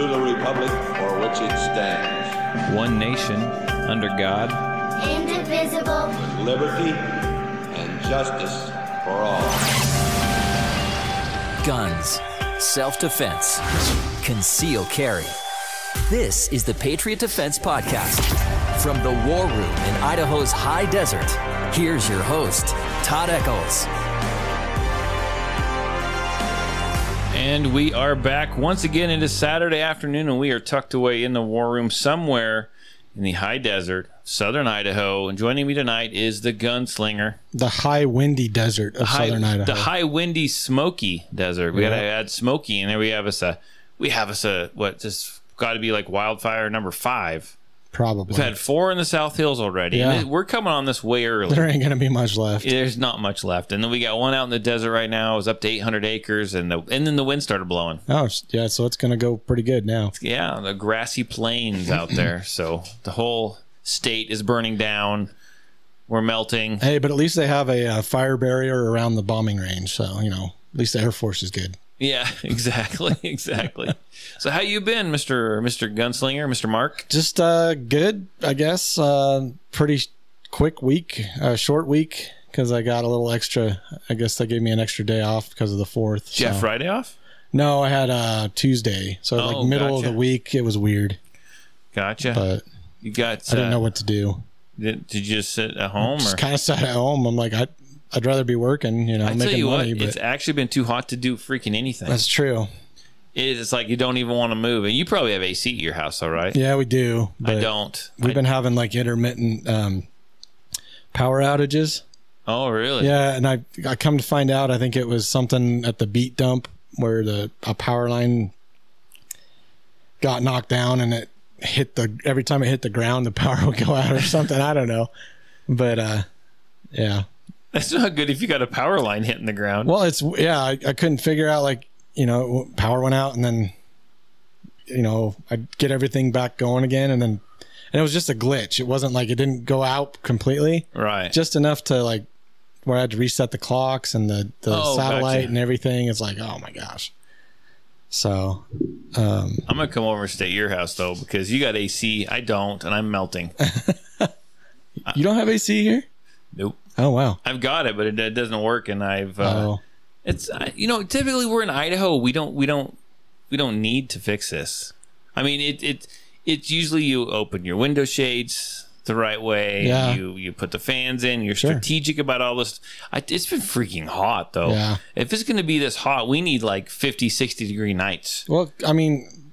to the republic for which it stands, one nation, under God, indivisible, with liberty and justice for all. Guns, self defense, conceal carry. This is the Patriot Defense Podcast. From the war room in Idaho's high desert, here's your host, Todd Eccles. And we are back once again. It is Saturday afternoon, and we are tucked away in the war room somewhere in the high desert, southern Idaho. And joining me tonight is the gunslinger, the high windy desert of high, southern Idaho. the high windy smoky desert. We Yeah. gotta add smoky, and there we have us a we have us a what just got to be like wildfire number five. Probably. We've had four in the South Hills already. Yeah. We're coming on this way early. there ain't gonna be much left. There's not much left, and then we got one out in the desert right now. It was up to 800 acres, and the and then the wind started blowing. Oh yeah, so it's gonna go pretty good now. Yeah, the grassy plains out there. So the whole state is burning down. We're melting. Hey, but at least they have a, uh fire barrier around the bombing range, so you know at least the Air Force is good. Yeah, exactly, exactly. so how you been, Mister Mister Gunslinger, Mister Mark? Just uh, good, I guess. Uh, pretty quick week, uh, short week because I got a little extra. I guess they gave me an extra day off because of the fourth. Did you have so- Friday off? No, I had uh, Tuesday, so Oh, like middle of the week. It was weird, Gotcha. but you got. I didn't uh, know what to do. Did, did you just sit at home or? Just kind of sat at home. I'm like, I, I'd rather be working, you know, I making money. what, money. it's actually been too hot to do freaking anything. that's true. It's like you don't even want to move, and you probably have AC at your house, all right? Yeah, we do. But I don't. We've I- been having like intermittent um, power outages. oh, really? Yeah, and I I come to find out, I think it was something at the beat dump where the a power line got knocked down and it hit the every time it hit the ground, the power would go out or something. I don't know, but uh, yeah. That's not good if you got a power line hitting the ground. Well, it's yeah. I, I couldn't figure out like you know power went out and then you know I get everything back going again and then and it was just a glitch. It wasn't like it didn't go out completely, right. just enough to like where I had to reset the clocks and the the Oh, satellite gotcha. and everything. It's like oh my gosh. So um, I'm gonna come over and stay at your house though because you got AC. I don't, and I'm melting. you don't have AC here? nope. Oh wow. I've got it, but it, it doesn't work, and I've. Uh, oh It's you know typically we're in Idaho. We don't we don't we don't need to fix this. I mean it it it's usually you open your window shades the right way. Yeah. You you put the fans in. You're Sure. strategic about all this. I, it's been freaking hot though. Yeah. If it's going to be this hot, we need like 50, 60 degree nights. well, I mean,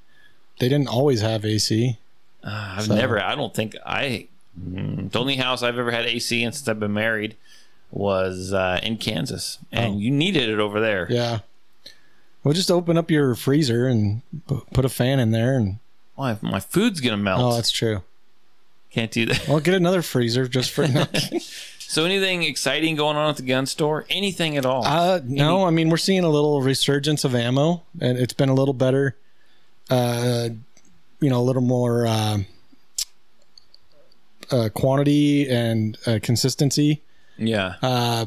they didn't always have AC. Uh, I've So- never. I don't think I. mm, The only house I've ever had AC in since I've been married was uh, in Kansas, and Oh. you needed it over there. Yeah. Well, just open up your freezer and pu- put a fan in there, and My, my food's gonna melt. oh, that's true. Can't do that. Well, get another freezer just for. So anything exciting going on at the gun store? Anything at all? uh, no, I mean we're seeing a little resurgence of ammo, and it's been a little better. Uh, you know, a little more uh, uh, quantity and uh, consistency. yeah. Uh,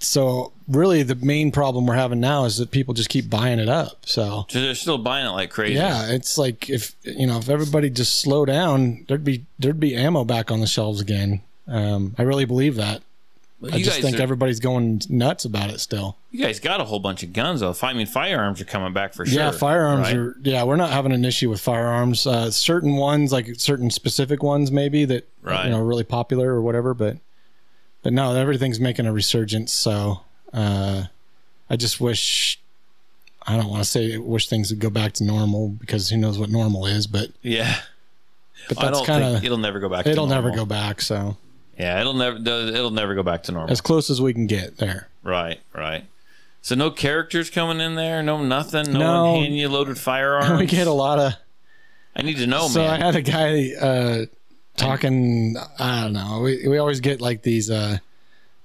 so really, the main problem we're having now is that people just keep buying it up. So they're still buying it like crazy. yeah, it's like if you know if everybody just slow down, there'd be there'd be ammo back on the shelves again. Um, I really believe that. But I just think are- everybody's going nuts about it still. you guys got a whole bunch of guns though. I mean, firearms are coming back for sure. yeah, firearms right? are. Yeah, we're not having an issue with firearms. Uh, certain ones, like certain specific ones, maybe that Right. you know really popular or whatever. But but no, everything's making a resurgence. So uh, I just wish. I don't want to say wish things would go back to normal because who knows what normal is, but Yeah. but that's kind of it'll never go back. it'll never go back. So Yeah, it'll never. It'll never go back to normal. as close as we can get there. Right, right. So no characters coming in there, no nothing, no, No. one handing you loaded firearms. we get a lot of. I need to know, so man. So I had a guy uh, talking. I don't know. We we always get like these uh,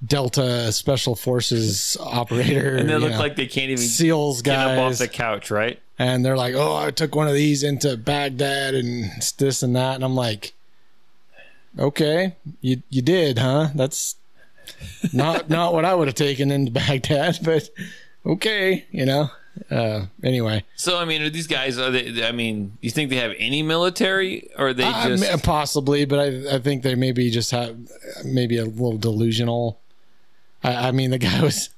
Delta Special Forces operator. and they look know, like they can't even SEALs get up off the couch, right? and they're like, "Oh, I took one of these into Baghdad and this and that," and I'm like, "Okay, you you did, huh? That's not not what I would have taken into Baghdad, but okay, you know." Uh, anyway, So I mean, are these guys? Are they? I mean, you think they have any military, or they I- just? Possibly, but I, I think they maybe just have maybe a little delusional. I, I mean, the guy was.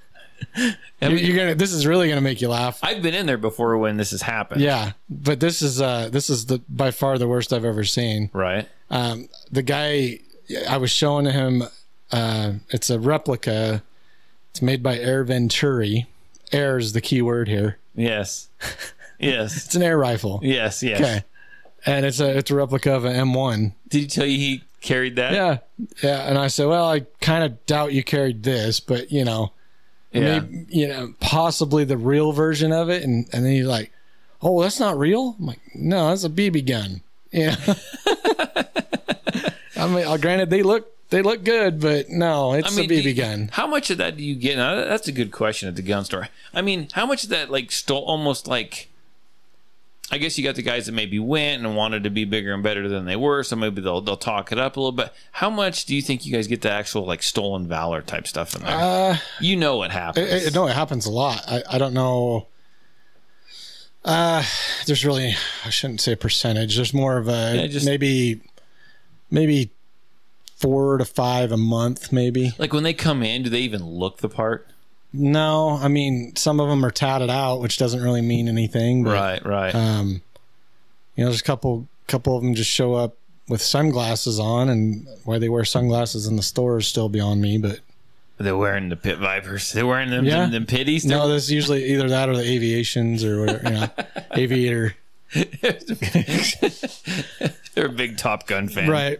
I mean, you're gonna. This is really gonna make you laugh. I've been in there before when this has happened. Yeah, but this is uh this is the by far the worst I've ever seen. Right. Um, the guy I was showing him, uh, it's a replica. It's made by Air Venturi. Air is the key word here. Yes. Yes. It's an air rifle. yes. Yes. Okay, and it's a it's a replica of an M1. Did he tell you he carried that? Yeah, yeah. And I said, well, I kind of doubt you carried this, but you know, Yeah. maybe, you know, possibly the real version of it. And and then he's like, oh, that's not real. I'm like, no, that's a BB gun. Yeah. I mean, uh, granted, they look they look good, but no, it's I mean, a BB you- gun. How much of that do you get? Now, that's a good question at the gun store. I mean, how much of that like stole almost like? I guess you got the guys that maybe went and wanted to be bigger and better than they were, so maybe they'll they'll talk it up a little bit. How much do you think you guys get the actual like stolen valor type stuff in there? Uh, you know what happens. it, it- no, it happens a lot. I, I don't know. Uh, there's really I shouldn't say a percentage. There's more of a Yeah, just- maybe maybe four to five a month, maybe. like when they come in, do they even look the part? No, I mean some of them are tatted out, which doesn't really mean anything. But, Right, right. Um, you know, there's a couple couple of them just show up with sunglasses on, and why they wear sunglasses in the store is still beyond me. But They're wearing the pit vipers. They're wearing them, Yeah. them, them pitties. no, that's usually either that or the aviations or whatever. You know, aviator. They're a big Top Gun fan. Right.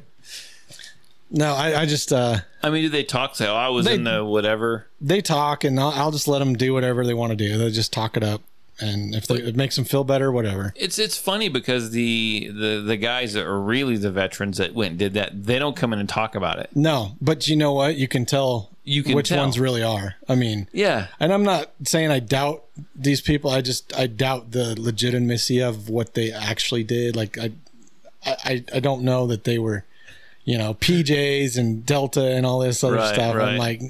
No, I, I just uh, I mean, do they talk? Say, "Oh, I was They- in the whatever." they talk, and I'll, I'll just let them do whatever they want to do. They just talk it up, and if they, it makes them feel better, whatever. It's it's funny because the the the guys that are really the veterans that went and did that, they don't come in and talk about it. No, but you know what? You can tell You can which tell. ones really are. I mean, Yeah, and I'm not saying I doubt these people. I just I doubt the legitimacy of what they actually did. Like I, I, I don't know that they were, you know, PJs and Delta and all this other Right, stuff. right. I'm like,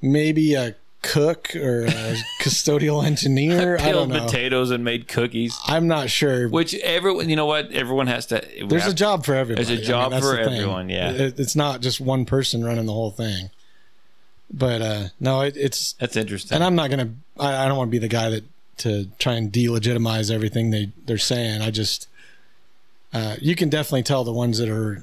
maybe a cook or a custodial engineer. I don't peeled know. potatoes and made cookies. I'm not sure. Which everyone, you know what? Everyone has to. There's a job for everybody. There's a job that's for the thing. everyone, yeah. It- it's not just one person running the whole thing. But uh no, it, it's That's interesting. and I'm not gonna. I, I don't want to be the guy that to try and delegitimize everything they they're saying. I just, uh, you can definitely tell the ones that are,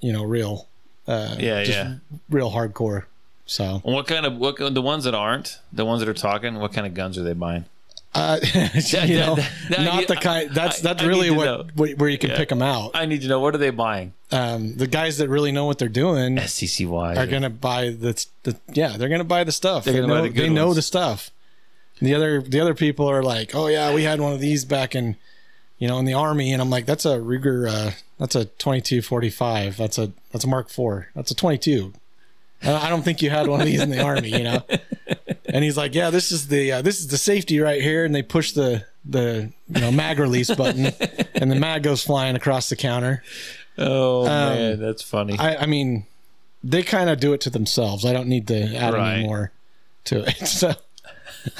you know, real, uh, Yeah, just yeah. real hardcore. So, what kind of what the ones that aren't the ones that are talking? What kind of guns are they buying? uh, you know, not the kind. That's that's I really what, where you can Yeah. pick them out. I need to know what are they buying? Um, the guys that really know what they're doing SCCY are gonna buy the, the yeah they're gonna buy the stuff. They're they know, the they know the stuff. The other the other people are like, oh yeah, we had one of these back in, you know, in the army, and I'm like, that's a Ruger, uh, that's a 2245, that's a that's a Mark IV, that's a 22. I I don't think you had one of these in the army, you know. And he's like, yeah, this is the uh, this is the safety right here, and they push the the you know mag release button, and the mag goes flying across the counter. Oh Um, man, that's funny. I, I mean, they kind of do it to themselves. I don't need to add Right. any more to it. So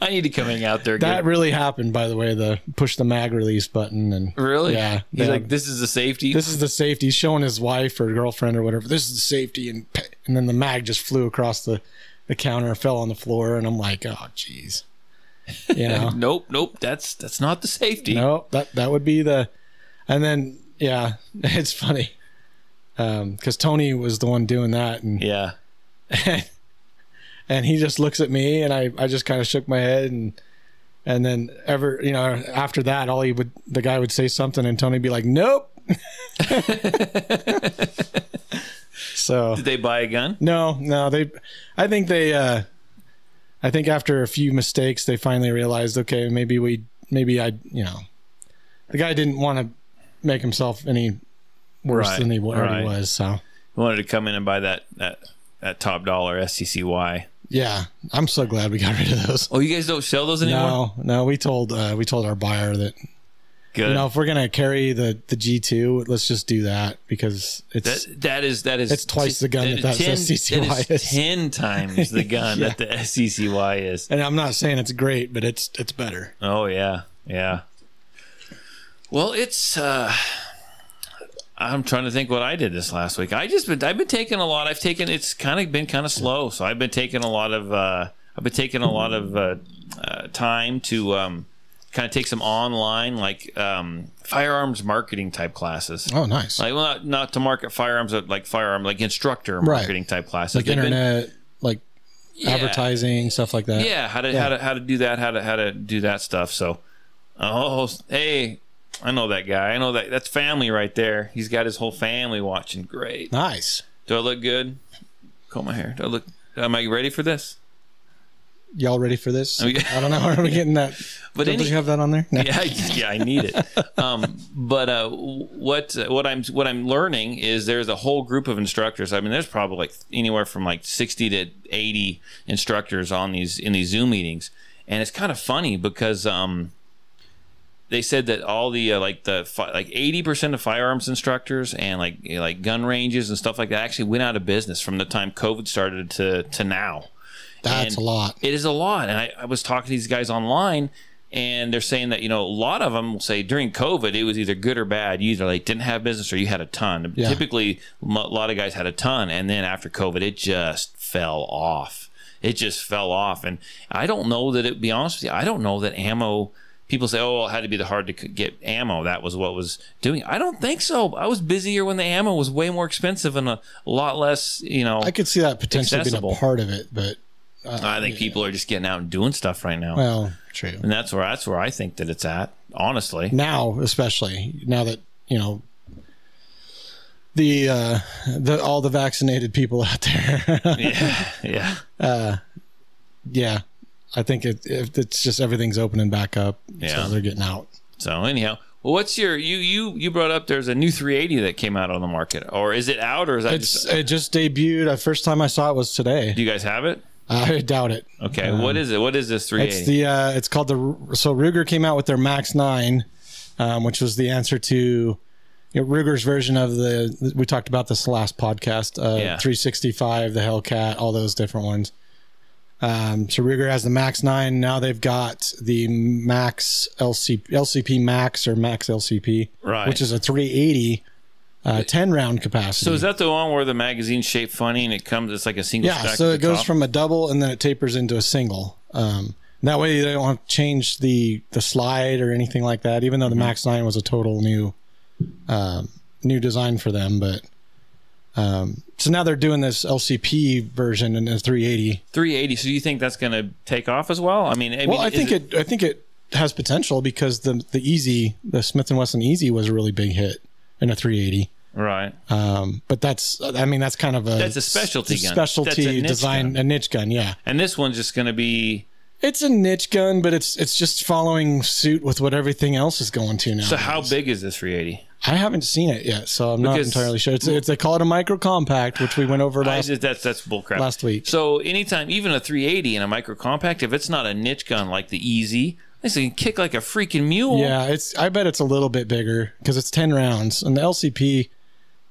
I need to come hang out there. that really happened, by the way. The push the mag release button and really? Yeah, He's like, this is the safety. this is the safety. He's showing his wife or girlfriend or whatever. This is the safety, and and then the mag just flew across the the counter, fell on the floor, and I'm like, oh jeez, you know. nope, nope. That's that's not the safety. No, that that would be the, and then yeah, it's funny, um, because Tony was the one doing that, and Yeah. And he just looks at me, and I I just kind of shook my head, and and then ever you know after that, all he would the guy would say something, and Tony'd be like, nope. so Did they buy a gun? no, no, they, I think they, uh, I think after a few mistakes, they finally realized, okay, maybe we, maybe I, you know, the guy didn't want to make himself any worse Right, than he already right. was. So He wanted to come in and buy that that that top dollar SCCY. Yeah, I'm so glad we got rid of those. Oh, you guys don't sell those anymore? No, no, we told, uh, we told our buyer that Good. You know, if we're gonna carry the the G two, let's just do that because it's That, that is that is It's twice the gun that that SCCY that is. ten times the gun Yeah. that the SCCY is. and I'm not saying it's great, but it's it's better. Oh yeah, yeah. Well, it's. uh I'm trying to think what I did this last week. I just been I've been taking a lot. I've taken it's kind of been kind of slow, so I've been taking a lot of uh I've been taking a lot of uh, uh time to um kind of take some online like um firearms marketing type classes. Oh, nice. Like well, not, not to market firearms, but like firearm like instructor Right. marketing type classes. like They've been- internet, like Yeah. advertising stuff like that. yeah how to Yeah. how to how to do that how to how to do that stuff so oh hey i know that guy i know that that's family right there he's got his whole family watching great Nice. do i look good comb my hair do i look am i ready for this Y'all ready for this? I don't know. Are we getting that? But Don't any- you have that on there? No. yeah, I, yeah, I need it. Um, but uh, what what I'm what I'm learning is there's a whole group of instructors. I mean, there's probably like anywhere from like 60 to 80 instructors on these in these Zoom meetings, and it's kind of funny because um, they said that all the uh, like the fi- like 80 percent of firearms instructors and like you know, like gun ranges and stuff like that actually went out of business from the time COVID started to to now. That's And a lot. It is a lot. And I, I was talking to these guys online, and they're saying that, you know, a lot of them will say during COVID, it was either good or bad. You either like didn't have business or you had a ton. Yeah. Typically, m- a lot of guys had a ton. And then after COVID, it just fell off. It just fell off. And I don't know that it, be honest with you, I don't know that ammo. People say, "Oh, it had to be the hard to get ammo." That was what was doing. I don't think so. I was busier when the ammo was way more expensive and a, lot less. You know, I could see that potentially Accessible. being a part of it, but I think people are just getting out and doing stuff right now. well, true. And that's where that's where I think that it's at. Honestly, Now, especially now that you know the uh, the all the vaccinated people out there. yeah, yeah, yeah, I think it, it it's just everything's opening back up, Yeah. so they're getting out. So anyhow, well, what's your you you you brought up? There's a new 380 that came out on the market, or is it out, or is that It's just? it just debuted. The first time I saw it was today. Do you guys have it? I doubt it. Okay, what is it? What is this 380? It's the uh, it's called the so Ruger came out with their Max Nine, um, which was the answer to you know, Ruger's version of the we talked about this last podcast. Uh, Yeah. 365, the Hellcat, all those different ones. Um, so Ruger has the Max Nine. Now they've got the Max LCP, LCP Max or Max LCP, Right. Which is a 380, uh, 10 round capacity. so is that the one where the magazine's shaped funny and it comes? It's like a single. Yeah, stack so it goes top? from a double and then it tapers into a single. Um, that way they don't have to change the the slide or anything like that. Even though the Mm-hmm. Max Nine was a total new um, new design for them, but um, so now they're doing this LCP version in a 380. 380. So you think that's going to take off as well? I mean, I Well, mean, I think it, I think it has potential because the the EZ, the Smith and Wesson EZ, was a really big hit in a 380. right. Um, but that's, I mean, that's kind of a That's a specialty gun. specialty a design, gun. a niche gun, yeah. And this one's just going to be. It's a niche gun, but it's it's just following suit with what everything else is going to now. So how big is this 380? I haven't seen it yet, so I'm not entirely sure. It's, it's they call it a micro compact, which we went over I last. just, that's that's bullcrap. last week. So anytime, even a 380 and a micro compact, if it's not a niche gun like the EZ, this thing can kick like a freaking mule. yeah, it's. I bet it's a little bit bigger because it's ten rounds, and the LCP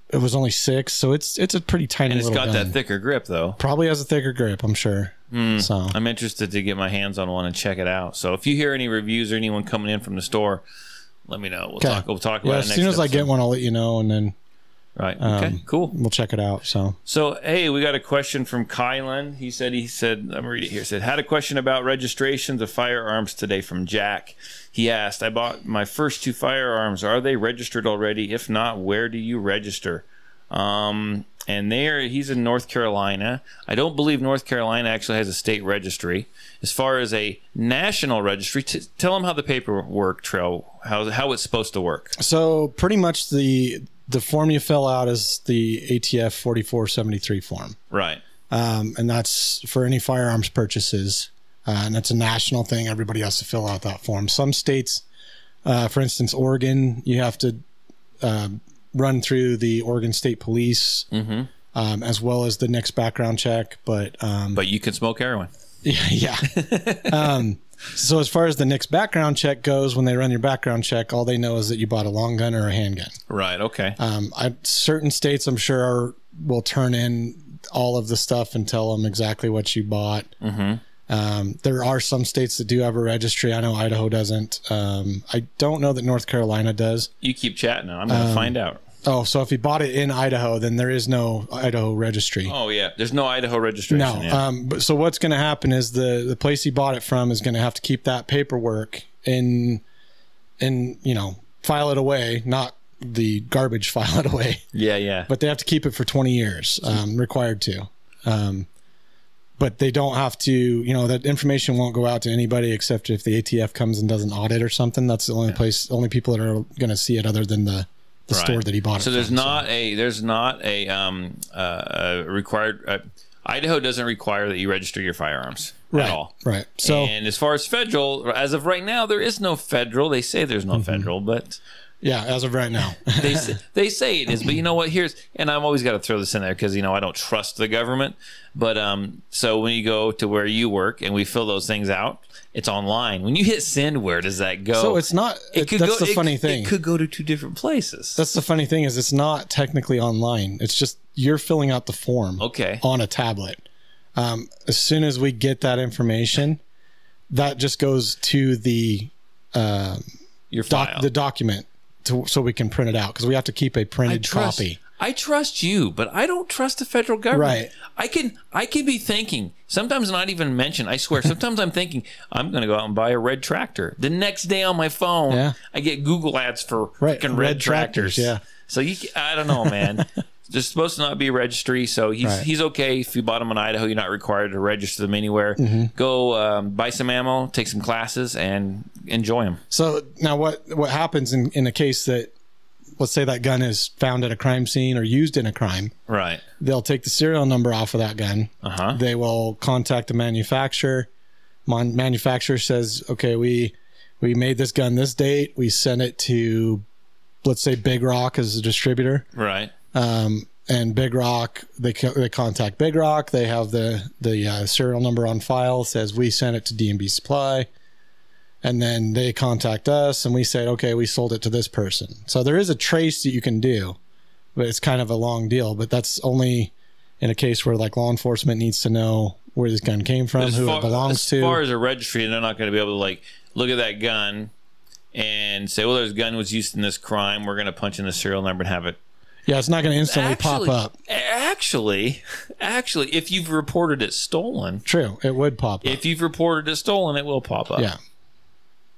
it was only six, so it's it's a pretty tiny and it's got gun. that thicker grip though. Probably has a thicker grip, I'm sure. Hmm. So I'm interested to get my hands on one and check it out. So if you hear any reviews or anyone coming in from the store, let me know. We'll Okay. talk. We'll talk about yeah, it as soon as I get one, I'll let you know, and then Right. Okay. um, cool. we'll check it out. So So, hey, we got a question from Kylan. He said, he said, I'm reading it here. Said, had a question about registrations of firearms today from Jack. He asked, I bought my first two firearms. Are they registered already? If not, where do you register? Um, and there, he's in North Carolina. I don't believe North Carolina actually has a state registry. As far as a national registry, t- tell him how the paperwork trail, how how it's supposed to work. So pretty much the the form you fill out is the ATF 4473 form, Right. um, and that's for any firearms purchases, uh, and it's a national thing. Everybody has to fill out that form. Some states, uh, for instance, Oregon, you have to um run through the Oregon State Police. Um, as well as the NICS background check, but um, But you can smoke heroin. yeah, yeah. um, So as far as the NICS background check goes, when they run your background check, all they know is that you bought a long gun or a handgun. Right. Okay. Um, I, certain states, I'm sure, are, will turn in all of the stuff and tell them exactly what you bought. Mm-hmm. Um, there are some states that do have a registry. I know Idaho doesn't. Um, I don't know that North Carolina does. you keep chatting. I'm going to Um, find out. Oh, so if he bought it in Idaho, then there is no Idaho registry. Oh yeah. There's no Idaho registration. No. yeah. Um, but so what's going to happen is the the place he bought it from is going to have to keep that paperwork in, in you know, file it away, not the garbage file it away, yeah. Yeah. but they have to keep it for 20 years, um, required to. Um, but they don't have to, you know, that information won't go out to anybody except if the ATF comes and does an audit or something. That's the only place, only people that are going to see it other than the, the Right. store that he bought it So there's from. not a there's not a um uh, a required. Uh, Idaho doesn't require that you register your firearms right, at all. Right. So, and as far as federal, as of right now, there is no federal. They say there's Mm-hmm. no federal, but yeah, as of right now. they say, they say it is. But you know what? Here's and I'm always got to throw this in there because you know I don't trust the government. But um, so when you go to where you work and we fill those things out, it's online. When you hit send, where does that go? so it's not, it, could that's the it- funny thing. It could go to two different places. That's the funny thing is it's not technically online. It's just you're filling out the form okay. on a tablet. Um, as soon as we get that information, that just goes to the Your doc, file. the document to, so we can print it out because we have to keep a printed trust, copy. I trust you, but I don't trust the federal government. Right. I can I can be thinking sometimes not even mention. I swear. Sometimes I'm thinking I'm going to go out and buy a red tractor. The next day on my phone, Yeah. I get Google ads for Right, freaking red, red tractors. tractors, yeah. So you, I don't know, man. There's supposed to not be a registry, so he's Right. he's okay if you bought them in Idaho. You're not required to register them anywhere. Mm-hmm. Go um, buy some ammo, take some classes, and enjoy them. So now what what happens in, in a case that let's say that gun is found at a crime scene or used in a crime, Right. they'll take the serial number off of that gun. Uh huh. They will contact the manufacturer. Mon- manufacturer says, "Okay, we we made this gun this date. We sent it to, let's say, Big Rock as a distributor, Right. Um, and Big Rock they they contact Big Rock. They have the the uh, serial number on file. Says we sent it to D&B Supply." And then they contact us and we say, okay, we sold it to this person. So there is a trace that you can do, but it's kind of a long deal. But that's only in a case where like law enforcement needs to know where this gun came from, who far, it belongs as to. far as a registry, they're not going to be able to like look at that gun and say, "Well, this gun was used in this crime. We're going to punch in the serial number and have it." Yeah, it's not going to instantly Actually, pop up. actually, actually, if you've reported it stolen, True, it would pop up. if you've reported it stolen, it will pop up. yeah,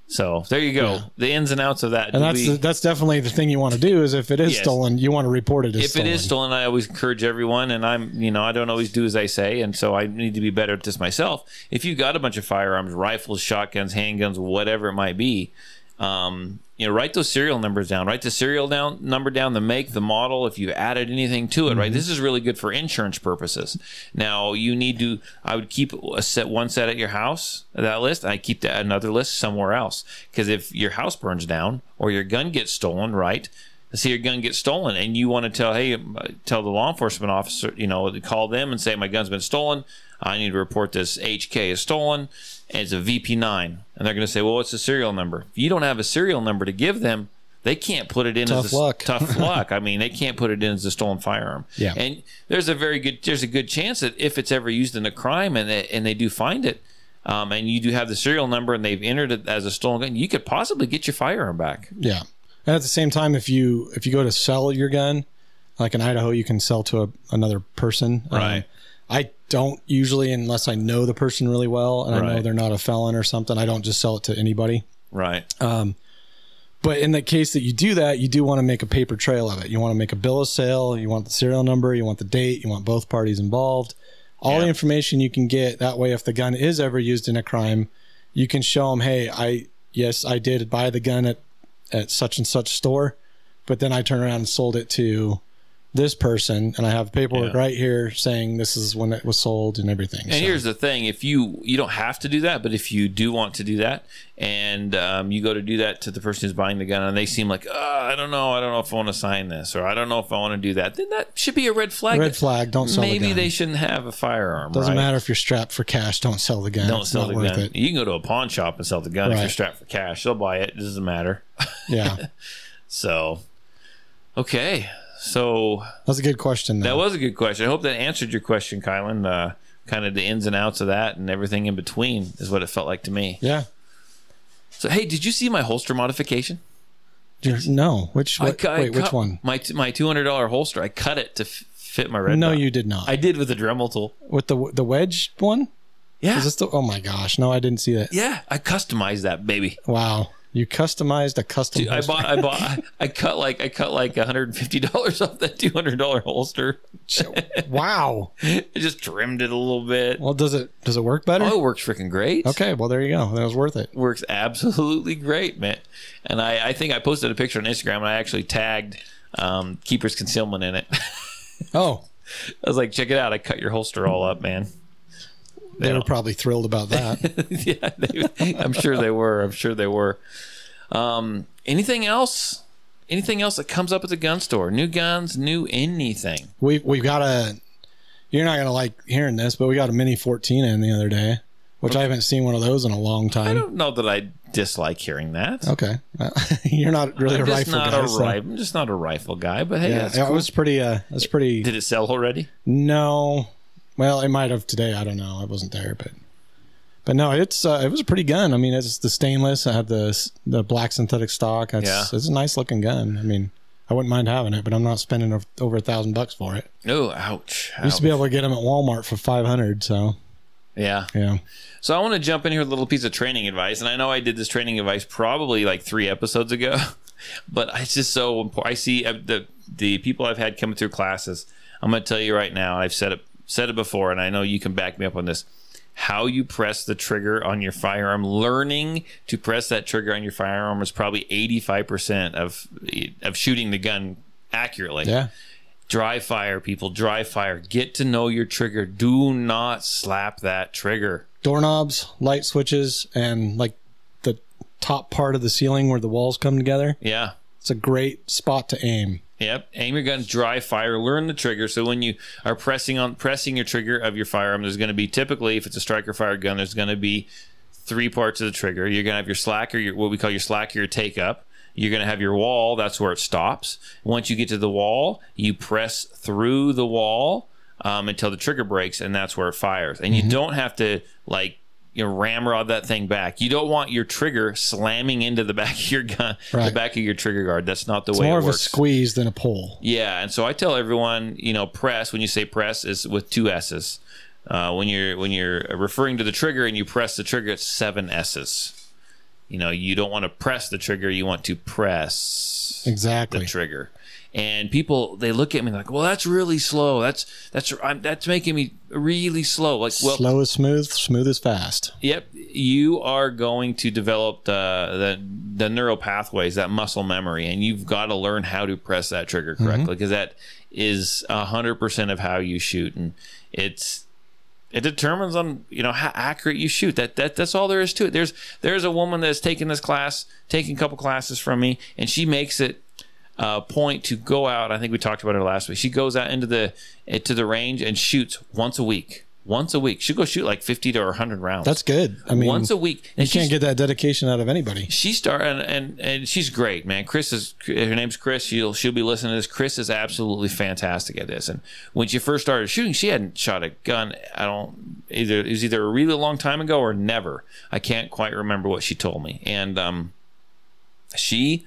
So there you go. Yeah. The ins and outs of that. and that's We- that's definitely the thing you want to do. Is if it is Yes. stolen, you want to report it as if stolen. it is stolen, I always encourage everyone, and I'm, you know, I don't always do as I say, and so I need to be better at this myself. If you've got a bunch of firearms, rifles, shotguns, handguns, whatever it might be, um, you know, write those serial numbers down. Write the serial down number down, the make, the model. If you added anything to it, right? This is really good for insurance purposes. Now you need to. I would keep a set one set at your house. That list. I keep that another list somewhere else because if your house burns down or your gun gets stolen, right? see your gun get stolen and you want to tell hey tell the law enforcement officer you know call them and say my gun's been stolen i need to report this hk is stolen it's a vp9 and they're going to say well what's the serial number if you don't have a serial number to give them they can't put it in Tough as a, luck. tough luck i mean they can't put it in as a stolen firearm Yeah. and there's a very good there's a good chance that if it's ever used in a crime and they, and they do find it um, and you do have the serial number and they've entered it as a stolen gun you could possibly get your firearm back Yeah, and at the same time, if you if you go to sell your gun, like in Idaho, you can sell to a, another person. Um, Right. I don't usually, unless I know the person really well and I know they're not a felon or something. I don't just sell it to anybody. right Um, But in the case that you do that, you do want to make a paper trail of it. You want to make a bill of sale. You want the serial number. You want the date. You want both parties involved. All the information you can get. That way, if the gun is ever used in a crime, you can show them, hey, I yes, I did buy the gun at at such and such store, but then I turned around and sold it to this person, and I have paperwork Yeah. right here saying this is when it was sold and everything. And So, here's the thing: if you you don't have to do that, but if you do want to do that, and um, you go to do that to the person who's buying the gun, and they seem like, oh, I don't know, I don't know if I want to sign this, or I don't know if I want to do that, then that should be a red flag. red flag. Don't sell Maybe the gun. they shouldn't have a firearm. Doesn't right? matter if you're strapped for cash. Don't sell the gun. Don't It's sell not the worth gun. it. You can go to a pawn shop and sell the gun if you're strapped for cash. They'll buy it. It doesn't matter. Yeah, So, okay. So that's a good question. Though. that was a good question. I hope that answered your question, Kylan. Uh, kind of the ins and outs of that and everything in between is what it felt like to me. yeah. So, hey, did you see my holster modification? No, which what, cu- I wait, which one? My my two hundred dollar holster. I cut it to fit my red. No, you did not. I did with the Dremel tool. With the the wedge one? Yeah, Is this the? Oh my gosh! No, I didn't see that. yeah. I customized that baby. Wow, you customized a custom. Dude, I bought. I bought. I, I cut like I cut like one hundred and fifty dollars off that two hundred dollar holster. wow. I just trimmed it a little bit. Well, does it does it work better? Oh, it works freaking great. Okay, well there you go. That was worth it. works absolutely great, man. And I, I think I posted a picture on Instagram and I actually tagged um, Keeper's Concealment in it. Oh, I was like, check it out. I cut your holster all up, man. They were probably thrilled about that. yeah, they, I'm sure they were. I'm sure they were. Um, anything else? Anything else that comes up at the gun store? New guns, new anything? we we've got a. You're not gonna like hearing this, but we got a mini 14 in the other day, which I haven't seen one of those in a long time. I don't know that I dislike hearing that. Okay, you're not really I'm a just rifle not guy. a so- rifle. I'm just not a rifle guy. But hey, Yeah, that's it was pretty. Uh, was pretty. Did it sell already? No, well, it might have today. I don't know. I wasn't there, but but no, it's uh, it was a pretty gun. I mean, it's the stainless. I had the the black synthetic stock. It's, Yeah. it's a nice looking gun. I mean, I wouldn't mind having it, but I'm not spending over a thousand bucks for it. Oh, ouch. I used to be able to get them at Walmart for five hundred. So yeah. yeah, So I want to jump in here with a little piece of training advice, and I know I did this training advice probably like three episodes ago, but it's just so important. I see uh, the the people I've had coming through classes. I'm going to tell you right now. I've said it said it before, and I know you can back me up on this. How you press the trigger on your firearm, learning to press that trigger on your firearm is probably 85% of of shooting the gun accurately yeah, dry fire people dry fire get to know your trigger do not slap that trigger doorknobs, light switches, and like the top part of the ceiling where the walls come together. yeah It's a great spot to aim. Yep. Aim your gun, dry fire, learn the trigger. So when you are pressing on pressing your trigger of your firearm, there's going to be typically, if it's a striker fired gun, there's going to be three parts of the trigger. You're going to have your slacker, your what we call your slacker, your take up. You're going to have your wall. That's where it stops. Once you get to the wall, you press through the wall um, until the trigger breaks, and that's where it fires. And you don't have to like you know ramrod that thing back. You don't want your trigger slamming into the back of your gun, the back of your trigger guard. That's not the way It's way more it of a squeeze than a pull. Yeah, and so I tell everyone, you know, press when you say press is with two S's. Uh, when you're when you're referring to the trigger and you press the trigger, it's seven S's. You know, you don't want to press the trigger; you want to press Exactly. the trigger. And people they look at me like, "Well, that's really slow. That's that's I'm, that's making me really slow." Like, well, Slow is smooth, smooth is fast. Yep, you are going to develop the, the the neural pathways, that muscle memory, and you've got to learn how to press that trigger mm-hmm. correctly because that is hundred percent of how you shoot, and it's it determines on you know how accurate you shoot. That that that's all there is to it. There's there's a woman that's taken this class, taking a couple classes from me, and she makes it a point to go out. I think we talked about it last week. She goes out into the to the range and shoots once a week. Once a week, she'll go shoot like fifty to hundred rounds. That's good. I mean, once a week. you can't get that dedication out of anybody. she start and, and and she's great, man. Chris is her name's Chris. She'll she'll be listening to this. Chris is absolutely fantastic at this. And when she first started shooting, she hadn't shot a gun. I don't either. It was either a really long time ago or never. I can't quite remember what she told me. And um, she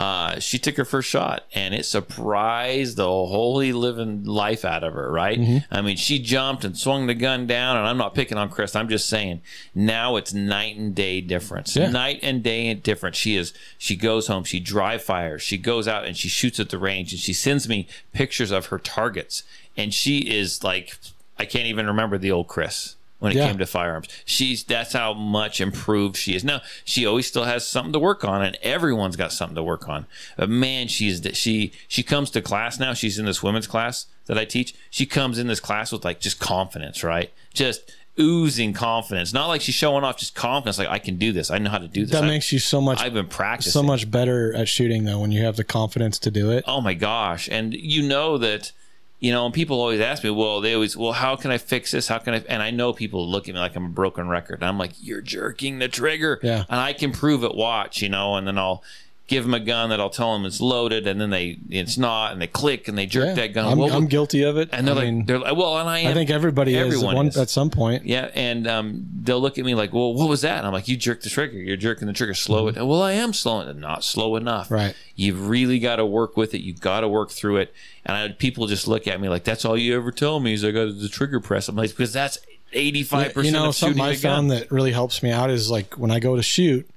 uh, she took her first shot and it surprised the holy living life out of her, right? I mean, she jumped and swung the gun down, and I'm not picking on Chris. I'm just saying now it's night and day difference. Yeah. Night and day difference. She is, she goes home, she dry fires, she goes out and she shoots at the range, and she sends me pictures of her targets. And she is like, I can't even remember the old Chris. When it Yeah. came to firearms. She's that's how much improved she is. Now she always still has something to work on, and everyone's got something to work on. But man, she's that she she comes to class now. She's in this women's class that I teach. She comes in this class with like just confidence, right? Just oozing confidence. Not like she's showing off, just confidence. Like I can do this. I know how to do this. That I, makes you so much I've been practicing so much better at shooting though when you have the confidence to do it. oh my gosh and you know that you know and people always ask me well they always well how can i fix this? How can i and i know people look at me like i'm a broken record. And i'm like you're jerking the trigger. Yeah. and i can prove it. Watch you know and then i'll give them a gun that i'll tell them it's loaded and then they it's not and they click and they jerk Yeah. that gun I'm, Well, I'm guilty of it. and they're I like mean, they're like well and i am I think everybody everyone at one, is. at some point. yeah, and um, they'll look at me like, "Well, what was that?" And I'm like, "You jerked the trigger. You're jerking the trigger. Slow it." Well, I am slowing it. Not slow enough. Mm-hmm. Right. You've really got to work with it. You've got to work through it. And I, people just look at me like, "That's all you ever tell me is I got the trigger press." I'm like, because that's 85 percent you know of something I found that really helps me out is like when I go to shoot,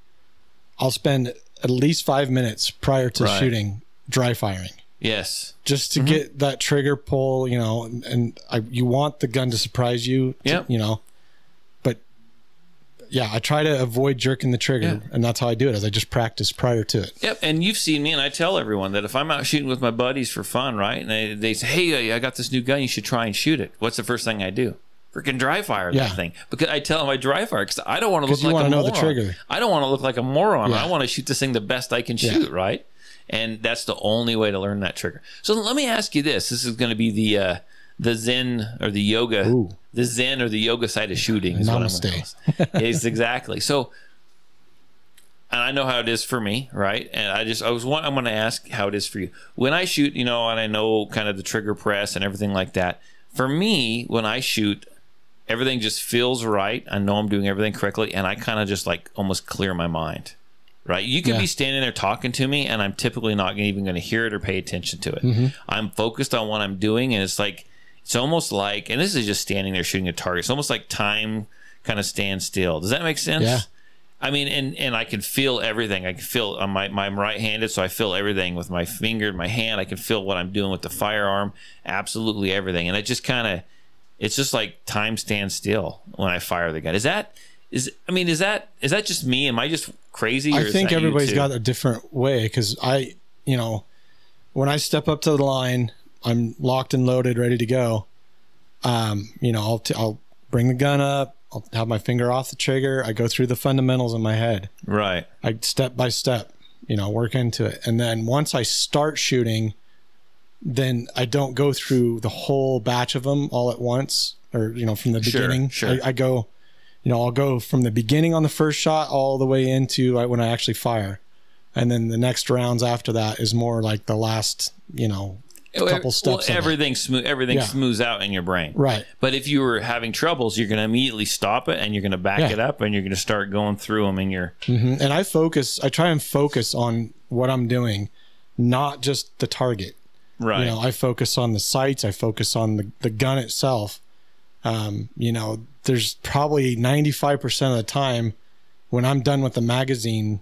I'll spend at least five minutes prior to Right. shooting dry firing. yes. just to Mm-hmm. get that trigger pull, you know, and, and I, you want the gun to surprise you, to- you know. But yeah, I try to avoid jerking the trigger, Yeah. and that's how I do it. Is I just practice prior to it. Yep, and you've seen me, and I tell everyone that if I'm out shooting with my buddies for fun, right, and they, they say, "Hey, I got this new gun, you should try and shoot it." What's the first thing I do? Freaking dry fire Yeah. that thing because I tell them I dry fire because I don't want to look like a know moron. the trigger. I don't want to look like a moron. Yeah. I want to shoot this thing the best I can Yeah. shoot, right? And that's the only way to learn that trigger. So let me ask you this: This is going to be the uh, the Zen or the yoga, Ooh. the Zen or the yoga side of shooting. Is what I'm Namaste. call it. Yes, exactly. So and I know how it is for me, right? And I just I was one I'm going to ask how it is for you. When I shoot, you know, and I know kind of the trigger press and everything like that. For me, when I shoot, everything just feels right. I know I'm doing everything correctly and I kind of just like almost clear my mind. Right? You could Yeah. be standing there talking to me and I'm typically not even going to hear it or pay attention to it. Mm-hmm. I'm focused on what I'm doing and it's like it's almost like and this is just standing there shooting a target. It's almost like time kind of stands still. Does that make sense? Yeah. I mean, and and I can feel everything. I can feel uh, my my I'm right-handed, so I feel everything with my finger, my hand. I can feel what I'm doing with the firearm. Absolutely everything, and it just kind of, it's just like time stands still when I fire the gun. Is that is? I mean, is that is that just me? Am I just crazy? or I think everybody's got a different way because I, you know, when I step up to the line, I'm locked and loaded, ready to go. Um, you know, I'll t- I'll bring the gun up. I'll have my finger off the trigger. I go through the fundamentals in my head. right. I step by step, you know, work into it. And then once I start shooting, then I don't go through the whole batch of them all at once or, you know, from the beginning. sure. I, I go, you know, I'll go from the beginning on the first shot all the way into when I actually fire. And then the next rounds after that is more like the last, you know, couple steps. Well, everything smooth. Everything Yeah. smooths out in your brain. Right. But if you were having troubles, you're going to immediately stop it, and you're going to back Yeah. it up, and you're going to start going through them in your. Mhm. And I focus, I try and focus on what I'm doing, not just the target. Right. You know, I focus on the sights. I focus on the, the gun itself. Um, you know, there's probably 95% of the time when I'm done with the magazine,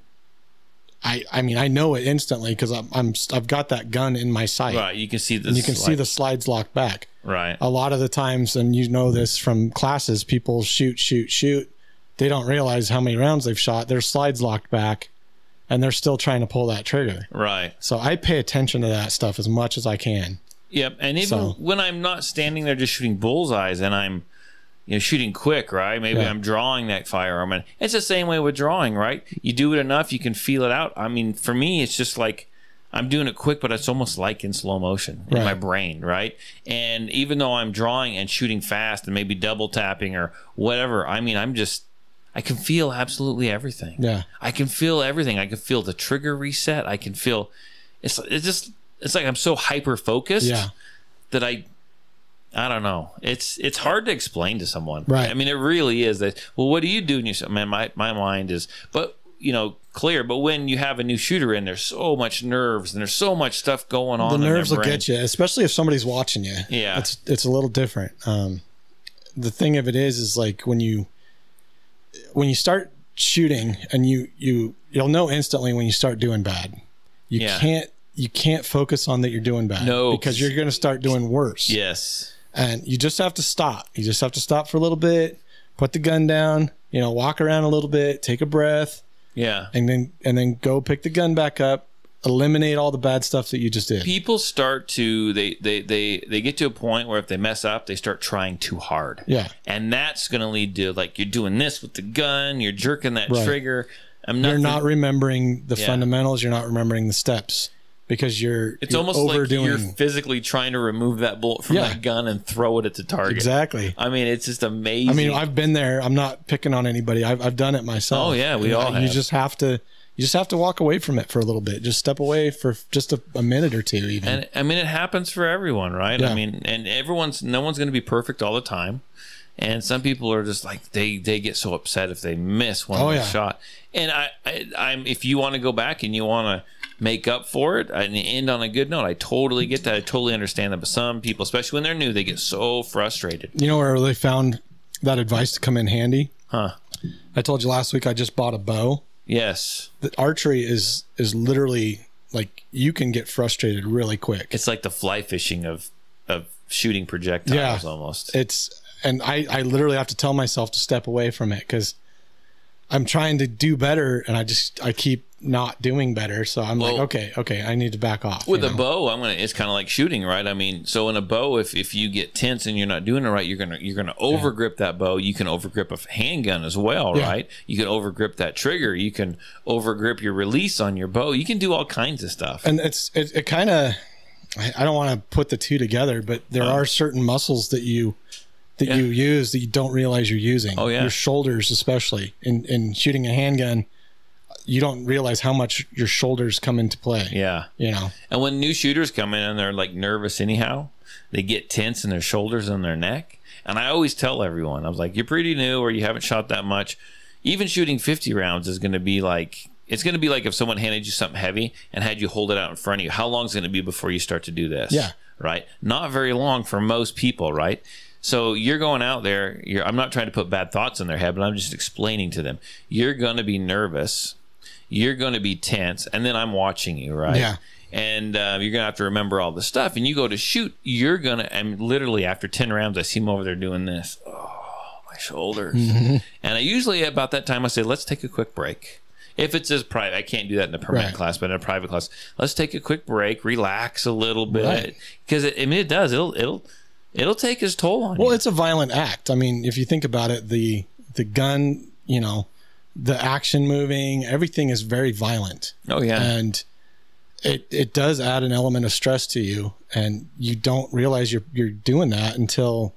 I, I mean, I know it instantly because I'm, I'm, I've got that gun in my sight. right. You can see the. You can see the slides locked back. Right. A lot of the times, and you know this from classes, people shoot, shoot, shoot. They don't realize how many rounds they've shot. Their slides locked back and they're still trying to pull that trigger. Right. So I pay attention to that stuff as much as I can. Yep. And even So- when I'm not standing there just shooting bullseyes and I'm, you know, shooting quick, right? Maybe Yeah. I'm drawing that firearm, and it's the same way with drawing, right? You do it enough, you can feel it out. I mean, for me, it's just like I'm doing it quick, but it's almost like in slow motion in Right. my brain, right? And even though I'm drawing and shooting fast and maybe double tapping or whatever, I mean, I'm just. I can feel absolutely everything. Yeah. I can feel everything. I can feel the trigger reset. I can feel it's it's just it's like I'm so hyper focused Yeah. that I I don't know. It's it's hard to explain to someone. Right. I mean it really is that well what do you do and you say man my my mind is but you know clear but when you have a new shooter in there's so much nerves and there's so much stuff going on the in nerves will brain. get you, especially if somebody's watching you. Yeah. It's it's a little different. Um, the thing of it is, is like when you when you start shooting and you you you'll know instantly when you start doing bad. You Yeah. can't you can't focus on that you're doing bad. No, because you're going to start doing worse. Yes. and you just have to stop. You just have to stop for a little bit, put the gun down, you know, walk around a little bit, take a breath, Yeah. and then and then go pick the gun back up, eliminate all the bad stuff that you just did. People start to they they they they get to a point where if they mess up, they start trying too hard. Yeah. And that's going to lead to like you're doing this with the gun, you're jerking that Right. trigger. I'm not You're not remembering the Yeah. fundamentals. You're not remembering the steps because you're It's you're almost like overdoing. you're physically trying to remove that bullet from Yeah. that gun and throw it at the target. exactly. I mean, it's just amazing. I mean, I've been there. I'm not picking on anybody. I've I've done it myself. Oh, yeah, we And all You have. just have to you just have to walk away from it for a little bit. Just step away for just a, a minute or two, even. and I mean, it happens for everyone, right? Yeah. I mean, and everyone's no one's going to be perfect all the time. And some people are just like they they get so upset if they miss one Oh, yeah. shot. And I, I I'm if you want to go back and you want to make up for it and end on a good note, I totally get that. I totally understand that. But some people, especially when they're new, they get so frustrated. you know where they found that advice to come in handy? Huh? I told you last week I just bought a bow. Yes. The archery is is literally like you can get frustrated really quick. It's like the fly fishing of of shooting projectiles Yeah. almost. it's and I I literally have to tell myself to step away from it because I'm trying to do better and I just I keep not doing better. So I'm like, okay, okay, I need to back off. With you a know? bow, I'm gonna. It's kind of like shooting, right? I mean, so in a bow, if if you get tense and you're not doing it right, you're gonna you're gonna overgrip that bow. You can overgrip a handgun as well, Yeah. right? You can overgrip that trigger. You can overgrip your release on your bow. You can do all kinds of stuff. and it's it, it kind of I, don't want to put the two together, but there oh. are certain muscles that you that Yeah. you use that you don't realize you're using. Oh, yeah. your shoulders especially in in shooting a handgun. You don't realize how much your shoulders come into play. yeah. You know, And when new shooters come in and they're like nervous anyhow, they get tense in their shoulders and their neck. And I always tell everyone, I was like, you're pretty new or you haven't shot that much. Even shooting 50 rounds is going to be like, it's going to be like if someone handed you something heavy and had you hold it out in front of you. How long is it going to be before you start to do this? Yeah. Right. Not very long for most people, right? So you're going out there. You're, I'm not trying to put bad thoughts in their head, but I'm just explaining to them. You're going to be nervous. You're going to be tense, and then I'm watching you, right? Yeah. and uh, you're gonna have to remember all the stuff. And you go to shoot, you're gonna. And literally after ten rounds, I see him over there doing this. Oh, my shoulders. Mm-hmm. And I usually about that time I say, let's take a quick break. If it's as private, I can't do that in a permanent Right. class, but in a private class, let's take a quick break, relax a little bit, Right. because it, I mean it does. It'll it'll it'll take its toll on well, you. Well, it's a violent act. I mean, if you think about it, the the gun, you know, the action moving, everything is very violent. oh yeah, and it it does add an element of stress to you and you don't realize you're you're doing that until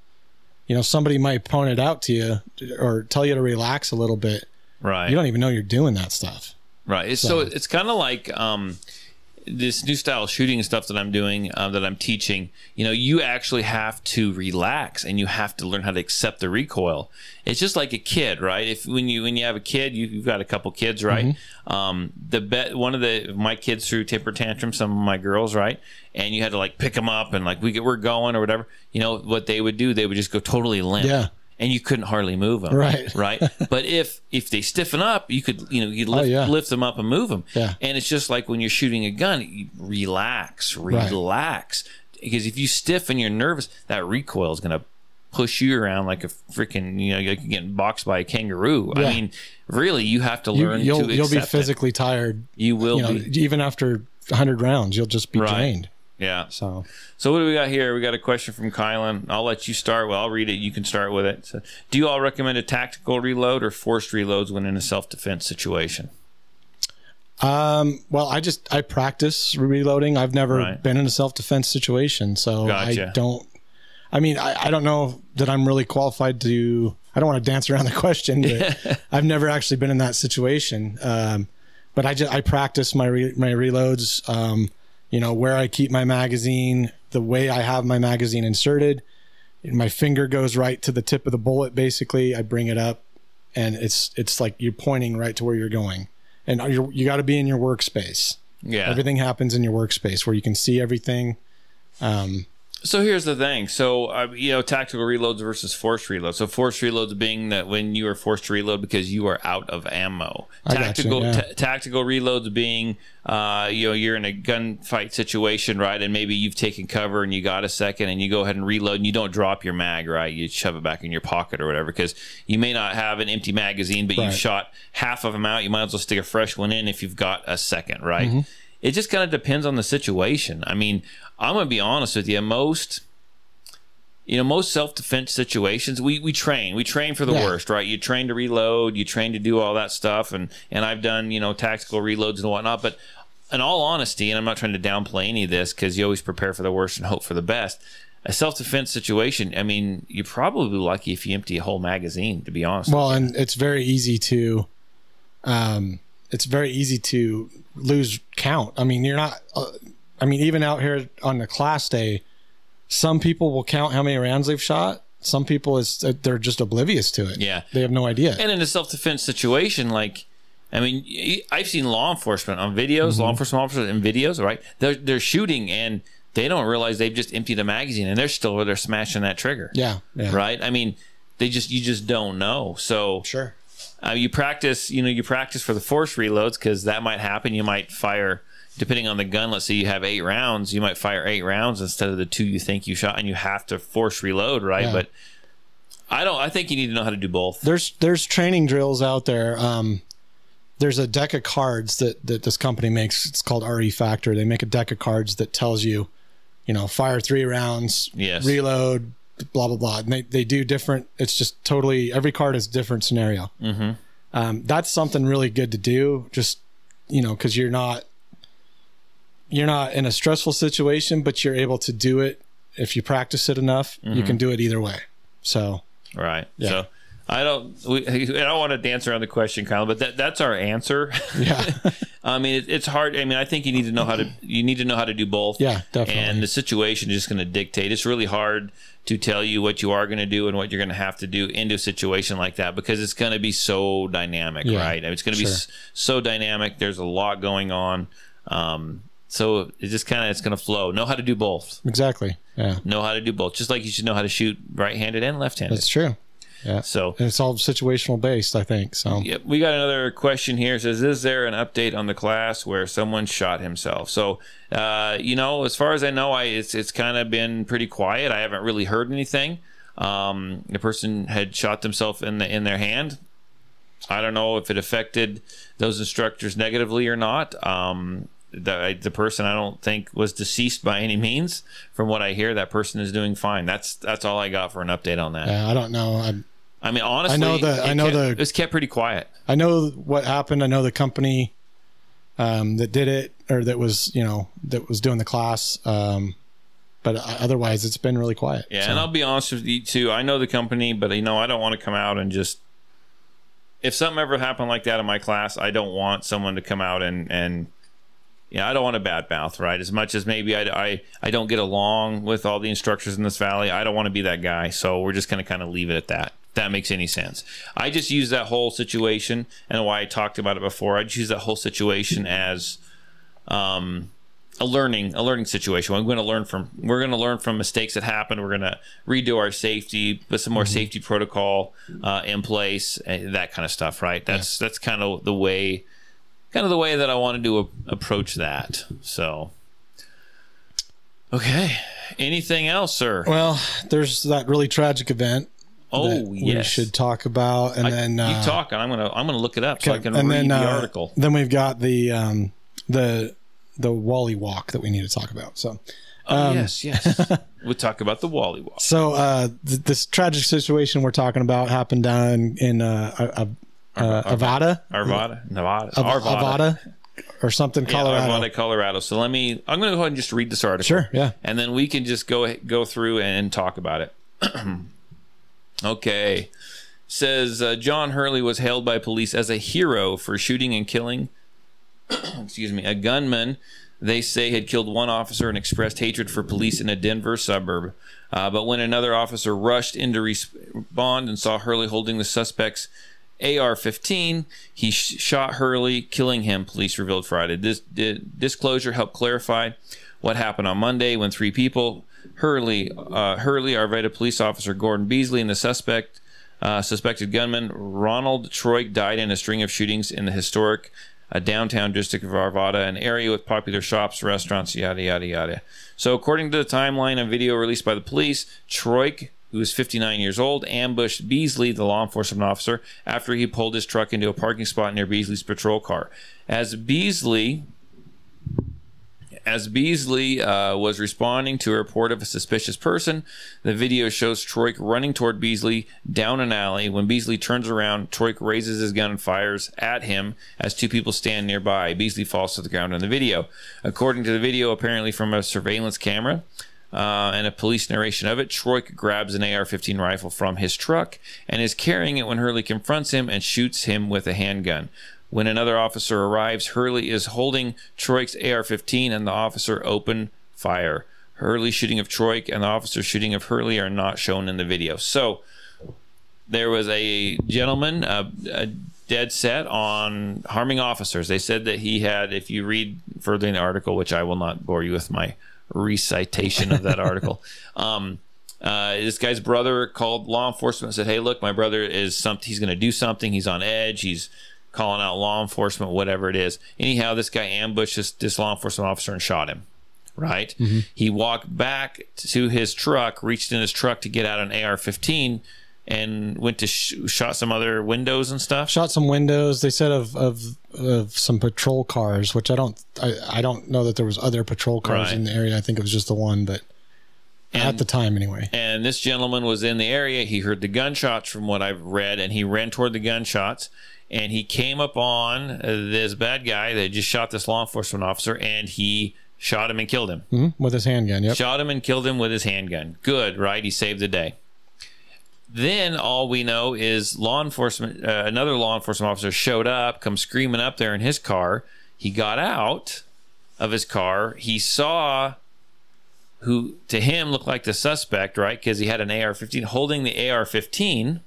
you know somebody might point it out to you or tell you to relax a little bit right. you don't even know you're doing that stuff Right. It's, so, it's kind of like um, this new style of shooting stuff that I'm doing, uh, that I'm teaching. You know, you actually have to relax and you have to learn how to accept the recoil. It's just like a kid, right? If when you when you have a kid, you, you've got a couple kids, right? Um, the bet one of the my kids threw temper tantrums, some of my girls, right? And you had to like pick them up and like we get we're going or whatever. You know what they would do? They would just go totally limp. Yeah. And you couldn't hardly move them, Right. Right. But if if they stiffen up, you could you know you oh, lift, Oh, yeah. lift them up and move them. Yeah. And it's just like when you're shooting a gun, you relax, Right. relax. Because if you stiffen, you're nervous, that recoil is going to push you around like a freaking, you know, you're getting boxed by a kangaroo. Yeah. I mean, really, you have to learn you'll to you'll be accept it. physically tired You will you know be. even after 100 rounds you'll just be Right. drained Yeah. so So what do we got here? We got a question from Kylan. I'll let you start. Well, I'll read it. You can start with it. So, do you all recommend a tactical reload or forced reloads when in a self-defense situation? um well i just i practice reloading i've never Right. been in a self-defense situation so Gotcha. i don't i mean I, I don't know that i'm really qualified to i don't want to dance around the question but i've never actually been in that situation um but i just i practice my re, my reloads um you know where i keep my magazine the way i have my magazine inserted. My finger goes right to the tip of the bullet basically. I bring it up and it's it's like you're pointing right to where you're going. And you're, you got to be in your workspace. Yeah. everything happens in your workspace where you can see everything. Um So here's the thing. So uh, you know, tactical reloads versus forced reloads. So forced reloads being that when you are forced to reload because you are out of ammo. I got you, Tactical yeah. ta- tactical reloads being uh, you know you're in a gunfight situation, right? And maybe you've taken cover and you got a second, and you go ahead and reload, and you don't drop your mag, right? You shove it back in your pocket or whatever because you may not have an empty magazine, but Right. you've shot half of them out. You might as well stick a fresh one in if you've got a second, right? Mm-hmm. It just kind of depends on the situation. I mean, I'm gonna be honest with you. Most you know, most self defense situations, we, we train. We train for the Yeah. worst, right? You train to reload, you train to do all that stuff, and and I've done you know tactical reloads and whatnot. But in all honesty, and I'm not trying to downplay any of this because you always prepare for the worst and hope for the best. A self defense situation, I mean, you're probably lucky if you empty a whole magazine. To be honest, Well, and it's very easy to, um, it's very easy to lose count. I mean, you're not. Uh, I mean, even out here on the class day, some people will count how many rounds they've shot. Some people is they're just oblivious to it. Yeah. they have no idea. And in a self defense situation, like, I mean, I've seen law enforcement on videos, law enforcement officers in videos, right? They're they're shooting and they don't realize they've just emptied a magazine and they're still they're smashing that trigger. yeah, yeah, Right. I mean, they just you just don't know. So Sure. uh, you practice, you know, you practice for the force reloads because that might happen. You might fire, depending on the gun. Let's say you have eight rounds, you might fire eight rounds instead of the two you think you shot, and you have to force reload, right? Yeah. But I don't. I think you need to know how to do both. there's there's training drills out there. Um, there's a deck of cards that that this company makes. It's called RE Factor. They make a deck of cards that tells you, you know, fire three rounds, Yes. reload, blah blah blah. And they they do different. It's just totally every card is a different scenario. Mm-hmm. Um, that's something really good to do. Just you know, because you're not you're not in a stressful situation, but you're able to do it if you practice it enough. You can do it either way. So Right. Yeah. So I don't. We, I don't want to dance around the question, Kyle, but that that's our answer. yeah. I mean, it, it's hard. I mean, I think you need to know how to. You need to know how to do both. Yeah, definitely. And the situation is just going to dictate. It's really hard to tell you what you are going to do and what you're going to have to do into a situation like that because it's going to be so dynamic, Yeah, right? I mean, it's going to be sure. so dynamic. There's a lot going on. Um, so it just kind of it's going to flow. Know how to do both. Exactly. Yeah. Know how to do both. Just like you should know how to shoot right-handed and left-handed. That's true. Yeah. so And it's all situational based, I think. So Yep, we got another question here. It says, "Is there an update on the class where someone shot himself?" So, uh, you know, as far as I know, I it's it's kind of been pretty quiet. I haven't really heard anything. Um, the person had shot themselves in the in their hand. I don't know if it affected those instructors negatively or not. Um, the the person I don't think was deceased by any means. From what I hear, that person is doing fine. That's that's all I got for an update on that. yeah, I don't know. I I mean, honestly, I know the- it I know kept- the- it was kept pretty quiet. I know what happened. I know the company um, that did it or that was, you know, that was doing the class. Um, but otherwise, it's been really quiet. Yeah, So, and I'll be honest with you too. I know the company, but you know, I don't want to come out and just. If something ever happened like that in my class, I don't want someone to come out and and. Yeah, I don't want a bad mouth, right? As much as maybe I, I, I don't get along with all the instructors in this valley, I don't want to be that guy. So we're just going to kind of leave it at that. If that makes any sense. I just use that whole situation and why I talked about it before. I just use that whole situation as um, a learning a learning situation. We're going to learn from we're going to learn from mistakes that happen. We're going to redo our safety, put some more safety protocol uh, in place, uh, that kind of stuff. Right? That's that's kind of the way, kind of the way that I wanted to approach that. So, okay. Anything else, sir? well, there's that really tragic event oh that we yes. should talk about, and I- then you uh, talk, and I'm gonna I'm gonna look it up so I can and read then the uh, article. Then we've got the um, the the Wally Walk that we need to talk about. So. Oh, um, yes, yes. we'll talk about the Wally Walk. So uh, th- this tragic situation we're talking about happened down in uh, uh, uh, Avada, Arvada, Nevada, Av- Arvada. Avada, or something, Yeah, Colorado. Arvada, Colorado. So let me. I'm going to go ahead and just read this article. Sure, yeah. And then we can just go go through and talk about it. okay. Says uh, John Hurley was hailed by police as a hero for shooting and killing. excuse me, a gunman. They say had killed one officer and expressed hatred for police in a Denver suburb. Uh, but when another officer rushed in to respond and saw Hurley holding the suspect's AR-15, he sh- shot Hurley, killing him. Police revealed Friday. This di- disclosure helped clarify what happened on Monday when three people Hurley, uh, Hurley, Arvada police officer Gordon Beesley, and the suspect, uh, suspected gunman Ronald Troyke died in a string of shootings in the historic uh, downtown district of Arvada, an area with popular shops, restaurants, yada yada yada. So, according to the timeline and video released by the police, Troyke, who was 59 years old, ambushed Beesley, the law enforcement officer, after he pulled his truck into a parking spot near Beesley's patrol car. As Beesley as Beesley uh, was responding to a report of a suspicious person, the video shows Troyke running toward Beesley down an alley. When Beesley turns around, Troyke raises his gun and fires at him as two people stand nearby. Beesley falls to the ground in the video. According to the video, apparently from a surveillance camera, uh, and a police narration of it, Troyke grabs an AR 15 rifle from his truck and is carrying it when Hurley confronts him and shoots him with a handgun. When another officer arrives, Hurley is holding Troyke's AR 15 and the officer open fire. Hurley shooting of Troyke and the officer shooting of Hurley are not shown in the video. So there was a gentleman, uh, a dead set on harming officers. They said that he had, if you read further in the article, which I will not bore you with my recitation of that article. Um, uh, this guy's brother called law enforcement and said, "Hey, look, my brother is something. He's going to do something. He's on edge. He's calling out law enforcement, whatever it is." Anyhow, this guy ambushed this, this law enforcement officer and shot him. Right? He walked back to his truck, reached in his truck to get out an AR-15, and went to sh- shot some other windows and stuff. Shot some windows. They said of of, of some patrol cars, which I don't I, I don't know that there was other patrol cars Right. in the area. I think it was just the one, but at the time anyway. and this gentleman was in the area. He heard the gunshots from what I've read, and he ran toward the gunshots. And he came up on uh, this bad guy that just shot this law enforcement officer, and he shot him and killed him. hmm With his handgun. Yep. Shot him and killed him with his handgun. Good, right? He saved the day. Then all we know is law enforcement. Uh, another law enforcement officer showed up, come screaming up there in his car. He got out of his car. He saw who to him looked like the suspect, right? Because he had an AR-15 holding the AR-15,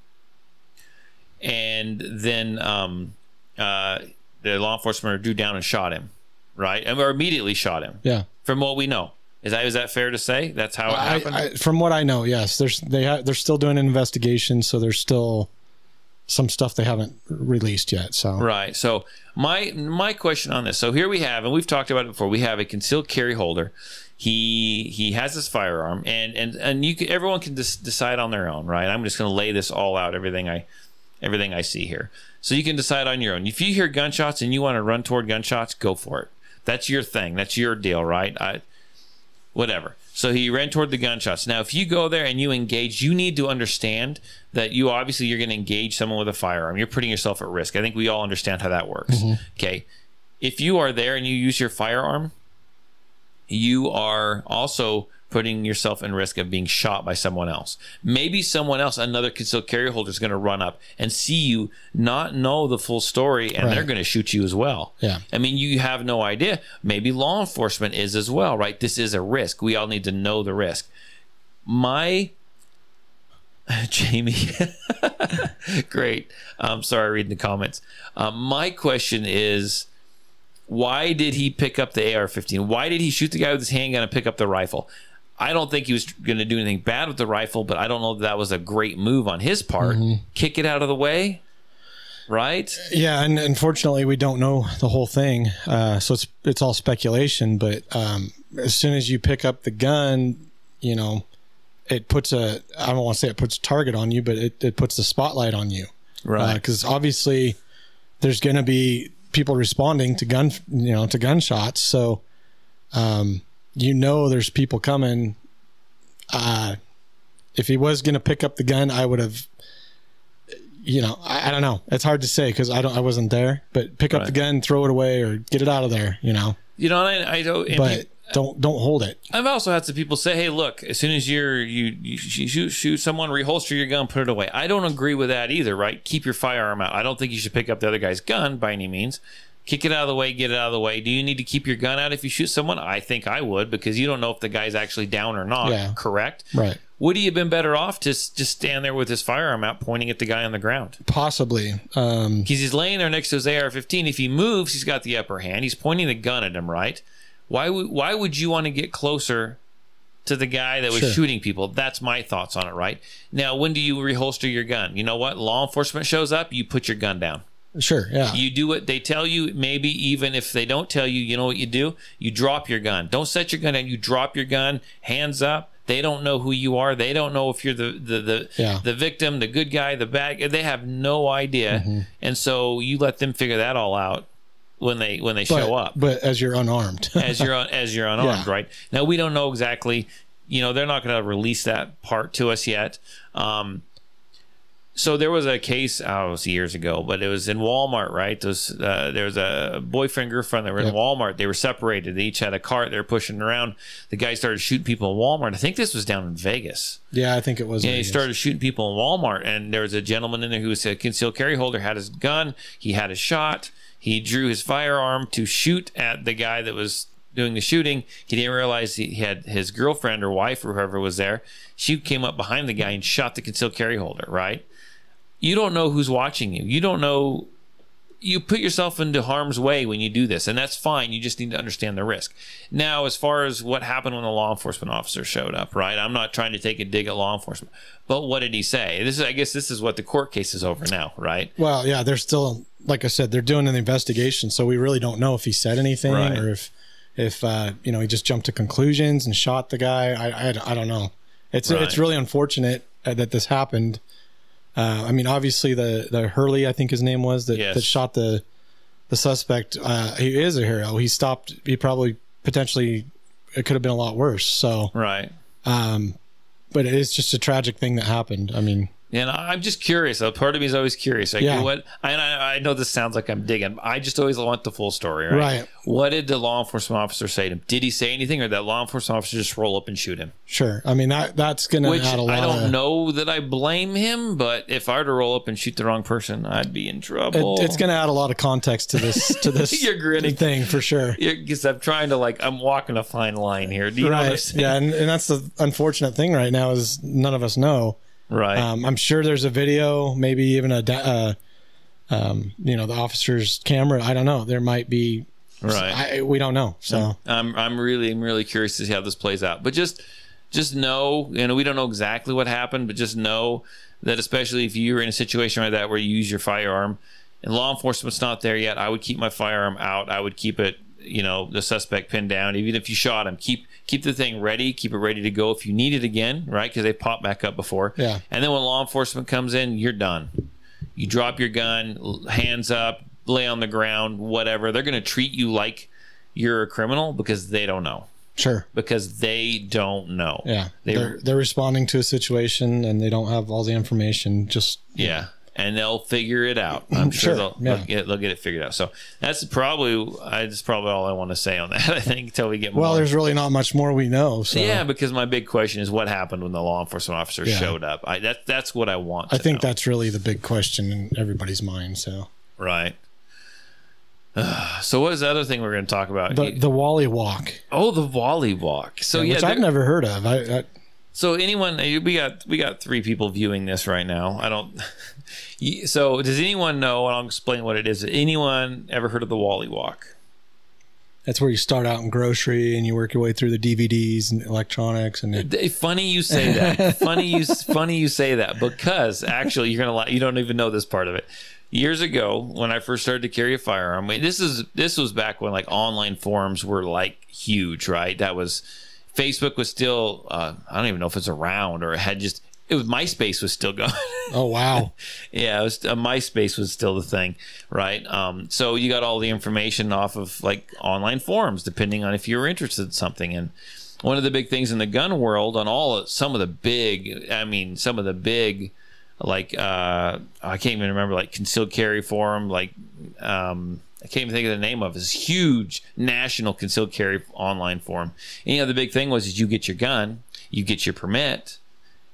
and then um, uh, the law enforcement drew down and shot him, right? And or immediately shot him Yeah. from what we know. Is that is that fair to say? That's how it I, happened. I, from what I know, yes. There's they ha- they're still doing an investigation, so there's still some stuff they haven't released yet. So right. So my my question on this. So here we have, and we've talked about it before. We have a concealed carry holder. He he has his firearm, and and and you can, everyone can dis- decide on their own, right? I'm just going to lay this all out, everything I everything I see here. So you can decide on your own. If you hear gunshots and you want to run toward gunshots, go for it. That's your thing. That's your deal, right? I, whatever. So he ran toward the gunshots. Now, if you go there and you engage, you need to understand that you obviously you're going to engage someone with a firearm. You're putting yourself at risk. I think we all understand how that works. Mm-hmm. Okay. If you are there and you use your firearm, you are also putting yourself in risk of being shot by someone else. Maybe someone else, another concealed carry holder, is going to run up and see you, not know the full story, and they're going to shoot you as well. Yeah. I mean, you have no idea. Maybe law enforcement is as well, right? This is a risk. We all need to know the risk. My Jamie, great. I'm sorry reading the comments. Um, my question is, why did he pick up the AR-15? Why did he shoot the guy with his handgun and pick up the rifle? I don't think he was going to do anything bad with the rifle, but I don't know that, that was a great move on his part. Kick it out of the way, right? Yeah, and unfortunately, we don't know the whole thing, uh, so it's it's all speculation. But um, as soon as you pick up the gun, you know, it puts a I don't want to say it puts a target on you, but it, it puts the spotlight on you, Right. Because obviously, there's going to be people responding to gun, you know, to gunshots. So, um, you know, there's people coming. Uh, if he was going to pick up the gun, I would have you know, I, I don't know. It's hard to say because I don't, I wasn't there. But pick up the gun, throw it away, or get it out of there. You know, You know, I, I don't. but don't don't hold it. I've also had some people say, "Hey, look, as soon as you're you, you shoot shoot someone, reholster your gun, put it away." I don't agree with that either. Right? Keep your firearm out. I don't think you should pick up the other guy's gun by any means. Kick it out of the way, get it out of the way. Do you need to keep your gun out if you shoot someone? I think I would because you don't know if the guy's actually down or not. Yeah. Correct? Right. Would he have been better off to just stand there with his firearm out, pointing at the guy on the ground? Possibly. Um, Because he's laying there next to his AR-15. If he moves, he's got the upper hand. He's pointing the gun at him, right? Why would why would you want to get closer to the guy that was Sure. shooting people. That's my thoughts on it, right? Now, when do you reholster your gun? You know what? Law enforcement shows up, you put your gun down. Sure. Yeah. You do what they tell you. Maybe even if they don't tell you, you know what you do? You drop your gun. Don't set your gun down. You drop your gun, hands up. They don't know who you are. They don't know if you're the the the, Yeah. the victim, the good guy, the bad. guy. They have no idea, Mm-hmm. and so you let them figure that all out when they when they but, show up but as you're unarmed. as you're as you're unarmed, Yeah. right? Now we don't know exactly. You know, they're not going to release that part to us yet. Um, so there was a case, oh, it was years ago, but it was in Walmart, right? Those uh, there was a boyfriend girlfriend that were in Yep. Walmart. They were separated. They each had a cart. They were pushing around. The guy started shooting people in Walmart. I think this was down in Vegas. yeah, I think it was. Yeah, he started shooting people in Walmart, and there was a gentleman in there who was a concealed carry holder, had his gun, he had a shot, he drew his firearm to shoot at the guy that was doing the shooting. He didn't realize he had his girlfriend or wife or whoever was there. She came up behind the guy and shot the concealed carry holder, right? You don't know who's watching you. You don't know you put yourself into harm's way when you do this, and that's fine. You just need to understand the risk. Now, as far as what happened when the law enforcement officer showed up, right? I'm not trying to take a dig at law enforcement, but what did he say? This is, I guess, this is what the court case is over now, right? Well, yeah, they're still, like I said, they're doing an investigation, so we really don't know if he said anything Right. or if, if uh, you know, he just jumped to conclusions and shot the guy. I, I, I don't know. It's Right. it's really unfortunate uh, that this happened. Uh, I mean, obviously the the Hurley, I think his name was that, Yes. that shot the the suspect. Uh, he is a hero. He stopped. He probably potentially it could have been a lot worse. So, Right. um, but it is just a tragic thing that happened. I mean, And I'm just curious. A part of me is always curious. Like, Yeah. what? And I, I know this sounds like I'm digging. I just always want the full story, right? Right. What did the law enforcement officer say to him? Did he say anything, or did that law enforcement officer just roll up and shoot him? sure. I mean that that's gonna Which add a lot. I don't of, know that I blame him, but if I were to roll up and shoot the wrong person, I'd be in It, trouble. it's going to add a lot of context to this to this You're grinning. thing for sure. because I'm trying to like I'm walking a fine line here. Do you know what I'm saying? Yeah, and, and that's the unfortunate thing right now is none of us know. Right. Um, I'm sure there's a video, maybe even a uh, um, you know, the officer's camera. I don't know. There might be. right. I, we don't know. So I'm I'm really I'm really curious to see how this plays out. But just just know, you know, we don't know exactly what happened, but just know that especially if you're in a situation like that where you use your firearm and law enforcement's not there yet, I would keep my firearm out. I would keep it, you know, the suspect pinned down. Even if you shot him, keep keep the thing ready, keep it ready to go if you need it again, right? Because they popped back up before. Yeah. And then when law enforcement comes in, you're done. You drop your gun, hands up, lay on the ground, whatever. They're going to treat you like you're a criminal because they don't know. sure. Because they don't know. Yeah. They- are they're responding to a situation and they don't have all the information. Just Yeah. And they'll figure it out. I'm sure, Sure, they'll, yeah. they'll, get, they'll get it figured out. So that's probably that's probably all I want to say on that. I think until we get more. well, more. there's really not much more we know. So yeah, because my big question is what happened when the law enforcement officer Yeah. showed up. I that that's what I want. I think know. that's really the big question in everybody's mind. So right. so what is the other thing we're going to talk about? the the Wally Walk, oh, the Wally walk. So yeah, which I've never heard of. I, I So anyone, uh, we got we got three people viewing this right now. I don't. So does anyone know? And I'll explain what it is. Anyone ever heard of the Wally Walk? That's where you start out in grocery and you work your way through the DVDs and electronics and it, eh, Funny you say that. funny you funny you say that because actually you're gonna lie. You don't even know this part of it. Years ago, when I first started to carry a firearm, this is this was back when like online forums were like huge, right? That was Facebook was still uh, I don't even know if it's around or it had just it was MySpace was still going. oh wow Yeah, it was, uh, MySpace was still the thing, right? Um, so you got all the information off of like online forums, depending on if you were interested in something. And one of the big things in the gun world, on all some of the big, I mean, some of the big, like uh, I can't even remember, like concealed carry forum, like um, I can't even think of the name of this huge national concealed carry online forum. And you know, the big thing was is you get your gun, you get your permit.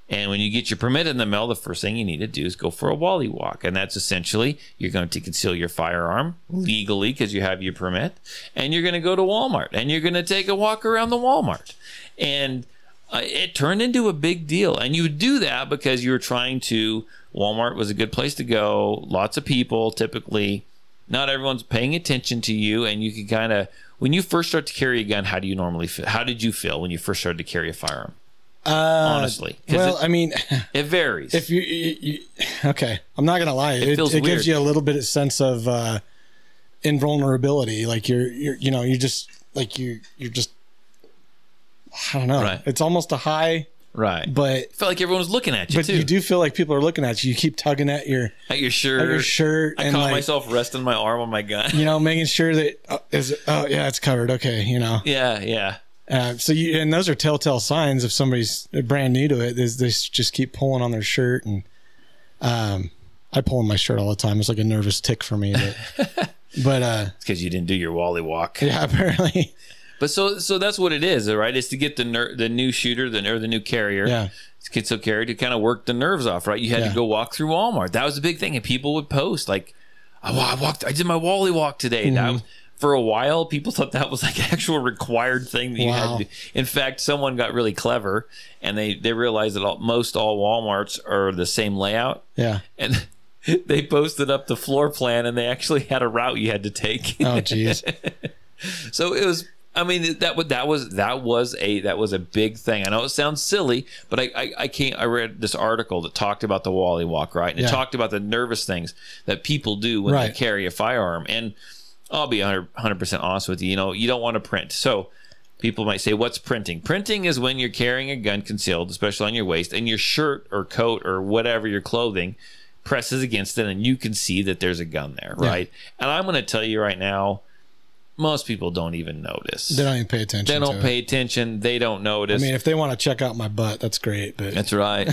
And when you get your permit in the mail, the first thing you need to do is go for a Wally walk. And that's essentially you're going to conceal your firearm legally because you have your permit. And you're going to go to Walmart and you're going to take a walk around the Walmart. And uh, it turned into a big deal. And you would do that because you were trying to, Walmart was a good place to go, lots of people typically. Not everyone's paying attention to you, and you can kind of when you first start to carry a gun, how do you normally feel? How did you feel when you first started to carry a firearm? Uh, Honestly, well, it, I mean, it varies. if you, you, you okay, I'm not gonna lie. It, feels it weird. gives you a little bit of sense of uh, invulnerability. Like you're, you're, you know, you just like you, you're just. I don't know. Right. It's almost a high, right, but I felt like everyone was looking at you but too. you do feel like people are looking at you. You keep tugging at your at your shirt. at your shirt I and caught like myself resting my arm on my gun. you know making sure that oh, is oh yeah it's covered okay you know yeah, yeah. uh, so you and those are telltale signs if somebody's brand new to it is they just keep pulling on their shirt and um I pull on my shirt all the time it's like a nervous tick for me but but uh It's because you didn't do your Wally walk. yeah apparently But so so that's what it is, right? Is to get the ner- the new shooter, the or the new carrier, Yeah. schizo carrier, to kind of work the nerves off, right? You had Yeah. to go walk through Walmart. That was a big thing, and people would post like, "I, I walked, I did my Wally walk today." That Mm-hmm. was, for a while, people thought that was like an actual required thing that you Wow. had to do. In fact, someone got really clever, and they they realized that all, most all WalMarts are the same layout, yeah and. They posted up the floor plan, and they actually had a route you had to take. oh jeez So it was. I mean that was that was that was a that was a big thing. I know it sounds silly, but I I, I can't. I read this article that talked about the Wally Walk, right? And it talked about the nervous things that people do when they carry a firearm. And I'll be 100 percent honest with you. You know, you don't want to print. So people might say, "What's printing?" Printing is when you're carrying a gun concealed, especially on your waist, and your shirt or coat or whatever your clothing presses against it, and you can see that there's a gun there, Yeah. right? And I'm going to tell you right now most people don't even notice. they don't even pay attention They don't pay it. attention. They don't notice. I mean if they want to check out my butt that's great but That's right.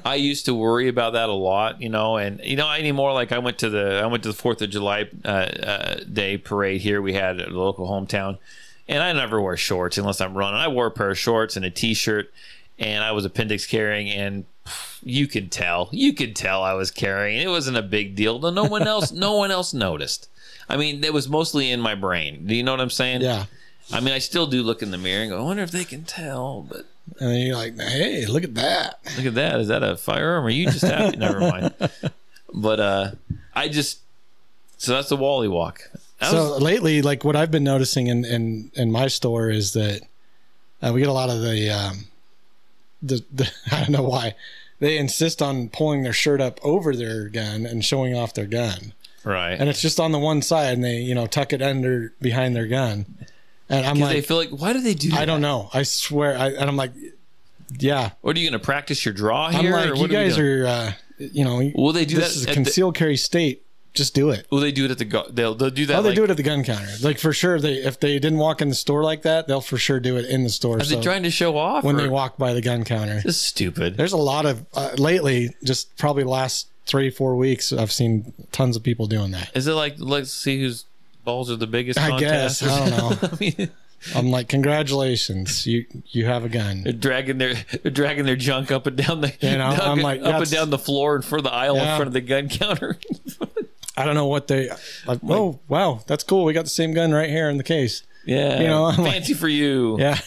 I used to worry about that a lot, you know, and you know anymore. Like I went to the I went to the Fourth of July uh, uh, Day parade here. We had at a local hometown, and I never wear shorts unless I'm running. I wore a pair of shorts and a t-shirt, and I was appendix carrying, and you could tell, you could tell I was carrying. It wasn't a big deal. No one else, no one else noticed. I mean, it was mostly in my brain. Do you know what I'm saying? yeah I mean, I still do look in the mirror and go, I wonder if they can tell, but and then you're like hey look at that Look at that. Is that a firearm? Or you just happy? Never mind. But uh I just so that's the Wally walk. That so was, lately, like what I've been noticing in in, in my store is that uh, we get a lot of the um, the, the I don't know why they insist on pulling their shirt up over their gun and showing off their gun, right. and it's just on the one side, and they you know tuck it under behind their gun, and I'm like, they feel like, why do they do that? I don't know, I swear, I, and I'm like, yeah, What are you going to practice your draw I'm here? or like, what you guys are, uh, you know, Will they do this that is a at the- concealed carry state. Just do it. Will they do it at the go- they'll they'll do that? Oh, they like, do it at the gun counter. Like for sure, they if they didn't walk in the store like that, they'll for sure do it in the store. Are so they trying to show off? when or- they walk by the gun counter, This is stupid. there's a lot of uh, lately. Just probably last three four weeks, I've seen tons of people doing that. Is it like let's see whose balls are the biggest? I contest? guess I don't know. I mean, I'm like, congratulations, you you have a gun. they're dragging their they're dragging their junk up and down the You know, I'm like, up and down the floor and for the aisle in front of the gun counter. I don't know what they. Like, oh wow, that's cool. We got the same gun right here in the case. Yeah, You know, I'm like- fancy for you. Yeah,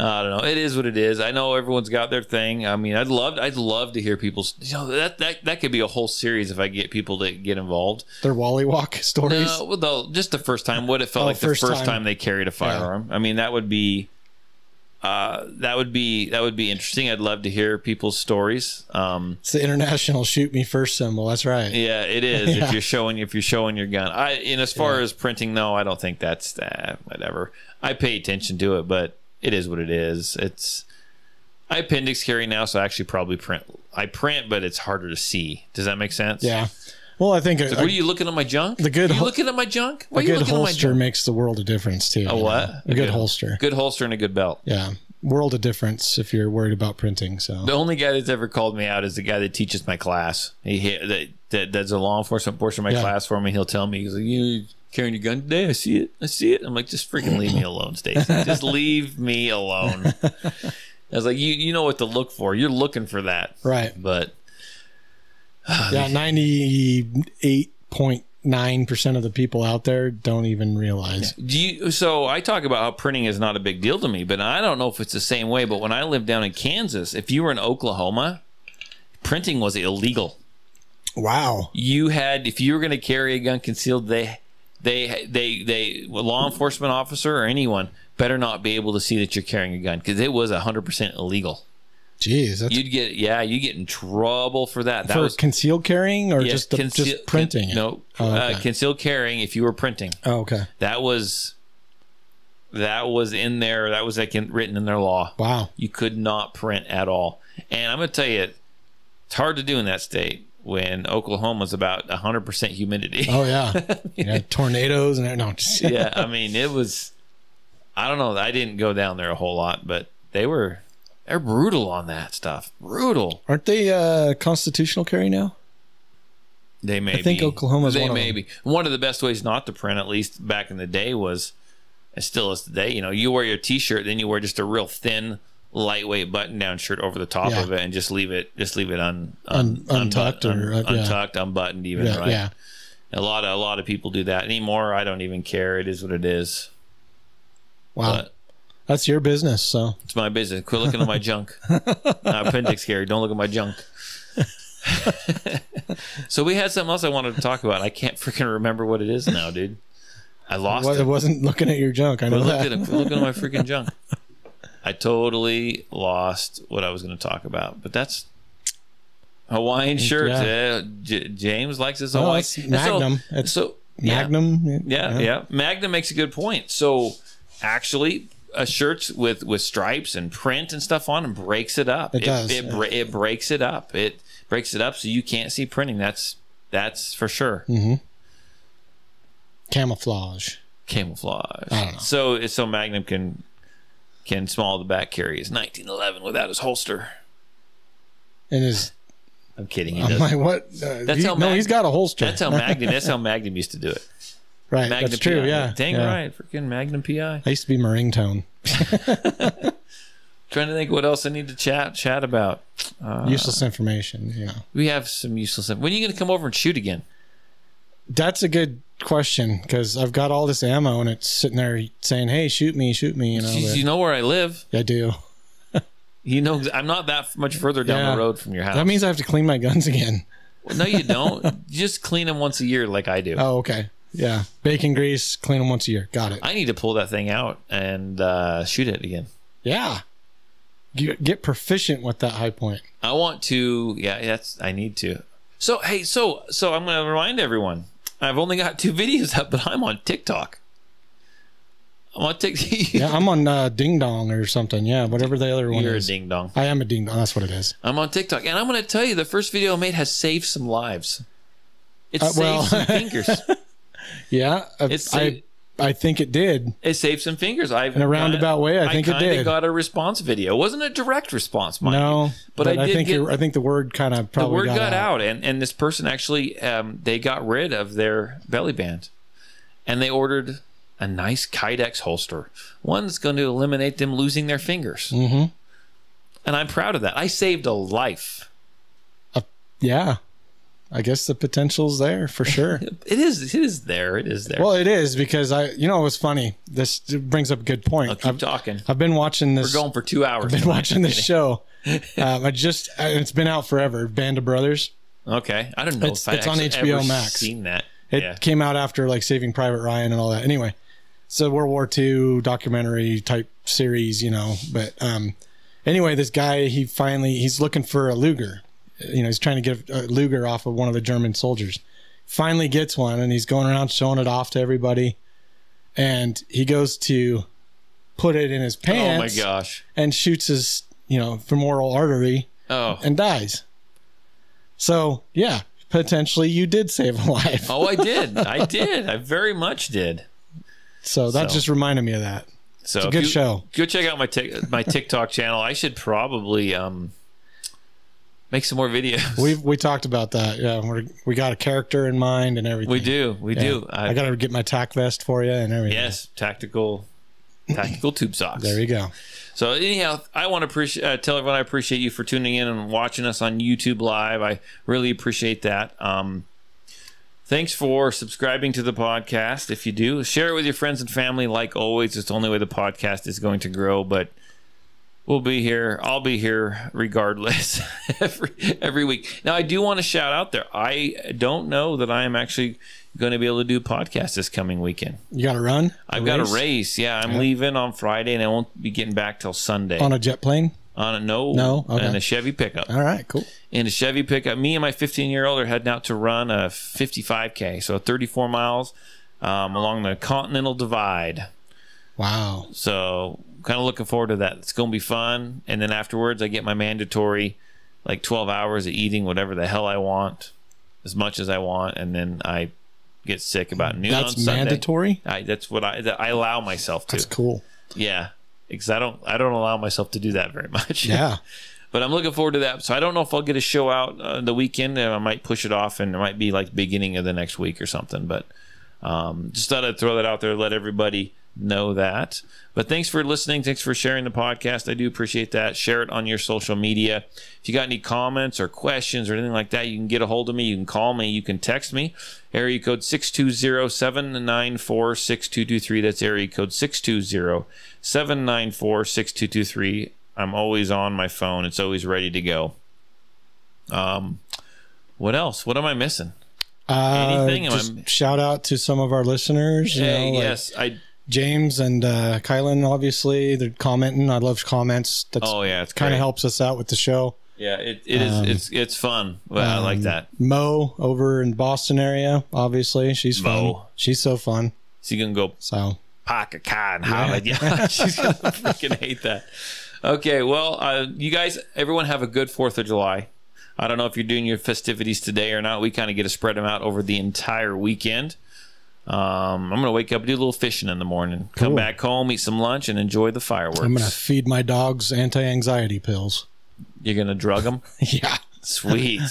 I don't know. It is what it is. I know everyone's got their thing. I mean, I'd love, I'd love to hear people's. You know, that that that could be a whole series if I get people to get involved. their Wally Walk stories. Well, though, just the first time, what it felt Oh, like the first first time. time. they carried a firearm. I mean, that would be, uh, that would be that would be interesting. I'd love to hear people's stories. Um, It's the international shoot me first symbol. That's right. yeah, it is. Yeah. If you're showing if you're showing your gun, I and as far as printing, no, I don't think that's uh, whatever. I pay attention to it, but it is what it is. It's I appendix carry now, so I actually probably print. I print, but it's harder to see. Does that make sense? Yeah. Well, I think a, What are you looking at my junk? The good Are you looking at my junk? Why a are you good at my holster junk? makes the world of difference too. A what? know? A good holster. Good holster and a good belt. Yeah. World of difference if you're worried about printing. So The only guy that's ever called me out is the guy that teaches my class. He, he that, that does a law enforcement portion of my Yeah. class for me. He'll tell me, he's like, "You carrying your gun today? I see it. I see it." I'm like, "Just freaking leave me alone, Stacy. Just leave me alone." I was like, "You you know what to look for. You're looking for that, right. but Yeah, ninety eight point nine percent of the people out there don't even realize. Do you, so I talk about how printing is not a big deal to me, but I don't know if it's the same way. But when I lived down in Kansas, if you were in Oklahoma, printing was illegal. Wow. You had if you were going to carry a gun concealed, they they they they a law enforcement officer or anyone better not be able to see that you're carrying a gun because it was 100% illegal. Jeez, that's You'd get yeah, you get in trouble for that. That for was concealed carrying or yeah, just the, conceal- just printing con- No, Oh, uh, concealed carrying. If you were printing, Oh, okay. that was that was in there. That was like in, written in their law. Wow. You could not print at all. And I'm going to tell you, it's hard to do in that state when Oklahoma was about 100% humidity. Oh yeah. yeah. Tornadoes and no. Yeah, I mean, it was. I don't know. I didn't go down there a whole lot, but they were they're brutal on that stuff. Brutal. Aren't they uh, constitutional carry now? They may. I think be. Oklahoma's They one of may them. be. One of the best ways not to print, at least back in the day, was, and still is today. You know, you wear your T-shirt, then you wear just a real thin, lightweight button-down shirt over the top Yeah. of it, and just leave it, just leave it un, Un- untucked unbut- or, uh, yeah. untucked, unbuttoned, even Yeah. right. Yeah. A lot of a lot of people do that anymore. I don't even care. It is what it is. Wow. But That's your business. So It's my business. Quit looking at my junk. uh, appendix Gary, don't look at my junk. so we had something else I wanted to talk about. I can't freaking remember what it is now, dude. I lost it. it wasn't looking at your junk. I know that. looking, at, quit looking at my freaking junk. I totally lost what I was going to talk about, but that's Hawaiian shirts. Yeah. Yeah, J- James likes his Oh, Hawaiian. so- Magnum. It's so yeah. Magnum. Yeah, yeah, Magnum makes a good point. So actually, a shirts with with stripes and print and stuff on them breaks it up. It does, It, yeah. it breaks it up. It breaks it up so you can't see printing. That's that's for sure. Mm. Camouflage. Camouflage. I don't know. So so Magnum can can small the back carry is 1911 without his holster. And his, I'm kidding. He I'm does. like, what? Uh, That's he- how no, he's got a holster. That's how Magnum. That's how Magnum used to do it. right. Magnum that's true. PI. Yeah. Dang yeah. right, freaking Magnum PI. I used to be Marine Tone. Trying to think what else I need to chat chat about. Useless information. You know. We have some useless. When are you going to come over and shoot again? That's a good question because I've got all this ammo and it's sitting there saying, "Hey, shoot me, shoot me." You know. you, you know where I live. I do. You know I'm not that much further down Yeah. the road from your house. That means I have to clean my guns again. Well, no, you don't. You just clean them once a year, like I do. Oh, okay. Yeah. Bacon grease, clean them once a year. Got it. I need to pull that thing out and uh, shoot it again. Yeah. Get, get proficient with that Hi-Point. I want to. Yeah, that's. I need to. So hey, so so I'm going to remind everyone. I've only got two videos up, but I'm on TikTok. I'm on TikTok. Yeah, I'm on uh, Ding Dong or something. Yeah, whatever the other one You're a ding dong. I am a ding dong. That's what it is. I'm on TikTok, and I'm going to tell you, the first video I made has saved some lives. It Uh, saved well- some fingers. Yeah, I, It's I, I think it did. It saved some fingers. I In a roundabout way, I think it kinda did. got a response video. It wasn't a direct response, mind No, you, but, I did think get it- I think the word kind of the probably word got, out. and and this person actually um, they got rid of their belly band, and they ordered a nice Kydex holster, one that's going to eliminate them losing their fingers. Mm-hmm. And I'm proud of that. I saved a life. Yeah, I guess the potential's there for sure. It is. It is there. It is there. well, it is because I, you know, it was funny. This brings up a good point. I'll keep I've, talking. I've been watching this. We're going for two hours. I've been watching this show. Um, I just it's been out forever. Band of Brothers. Okay, I don't know It's- it's on HBO Max. Seen that? It yeah. came out after like Saving Private Ryan and all that. Anyway, it's a World War II documentary type series, you know. But um, anyway, this guy he finally he's looking for a Luger. You know, he's trying to get a Luger off of one of the German soldiers. Finally gets one, and he's going around showing it off to everybody. And he goes to put it in his pants. Oh my gosh. and shoots his you know femoral artery Oh. and dies. So yeah, potentially you did save a life. Oh, I did. I did. I very much did. So that So- just reminded me of that. So It's a good you- show. Go check out my tic- my TikTok channel. I should probably um make some more videos. We we talked about that. Yeah, we we got a character in mind and everything. we do. We Yeah. do. I, got to get my tack vest for you and everything. yes, tactical tactical tube socks. There you go. So anyhow, I want to appreciate uh, tell everyone I appreciate you for tuning in and watching us on YouTube Live. I really appreciate that. Um, thanks for subscribing to the podcast. If you do, share it with your friends and family. Like always, it's the only way the podcast is going to grow. But We'll be here. I'll be here regardless every every week. Now I do want to shout out there. I don't know that I am actually going to be able to do podcast this coming weekend. You got to run? I've got a race. Yeah, I'm leaving on Friday and I won't be getting back till Sunday. on a jet plane. on a no, No? Okay. and a Chevy pickup. All right, cool. In a Chevy pickup, me and my 15 year old are heading out to run a 55k, so 34 miles um, along the Continental Divide. Wow. So kind of looking forward to that. It's going to be fun. And then afterwards, I get my mandatory like 12 hours of eating whatever the hell I want, as much as I want, and then I get sick about noon That's mandatory? I, that's what I that I allow myself to. That's cool. Yeah, because I don't I don't allow myself to do that very much. Yeah. but I'm looking forward to that. So I don't know if I'll get a show out uh, the weekend. and I might push it off, and it might be like beginning of the next week or something. But um, just thought I'd throw that out there, let everybody know that. But thanks for listening. Thanks for sharing the podcast. I do appreciate that. Share it on your social media. If you got any comments or questions or anything like that, you can get a hold of me. You can call me. You can text me. Area code 620-794-6223. That's area code 620-794-6223. I'm always on my phone. It's always ready to go. Um, what else? What am I missing? Uh, Anything? Am I- shout out to some of our listeners. You Hey, know, like yes, I. James and uh, Kylan, obviously, they're commenting. I love comments. That's Oh yeah, it kind of helps us out with the show. Yeah, it, it is. Um, it's it's fun. Well, I like um, that. Mo over in Boston area, obviously, she's fun. She's so fun. So you can go So a car and holler. Yeah, she's gonna freaking hate that. Okay, well, uh, you guys, everyone have a good Fourth of July. I don't know if you're doing your festivities today or not. We kind of get to spread them out over the entire weekend. Um, I'm gonna wake up, do a little fishing in the morning, come Cool. back home, eat some lunch, and enjoy the fireworks. I'm gonna feed my dogs anti-anxiety pills. You're gonna drug them. yeah. Sweet.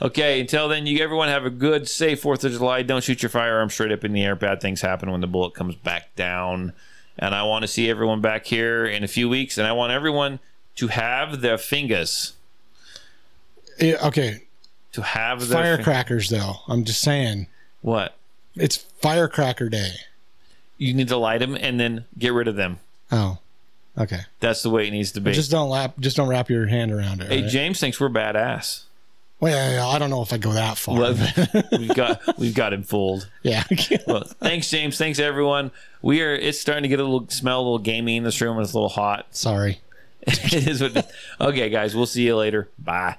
okay, until then, you everyone have a good, safe Fourth of July. Don't shoot your firearm straight up in the air. Bad things happen when the bullet comes back down. And I want to see everyone back here in a few weeks, and I want everyone to have their fingers. Yeah, okay. To have their Firecrackers, though. I'm just saying, what? It's Firecracker Day. You need to light them and then get rid of them. Oh, okay. That's the way it needs to be. Just don't lap. Just don't wrap your hand around it. hey, right? James thinks we're badass. Well, I don't know if I go that far. Well, we've got we've got him fooled. yeah. well, thanks, James. Thanks, everyone. We are. It's starting to get a little smell, a little gamey in this room. and It's a little hot. Sorry. it is what. Okay, guys. We'll see you later. Bye.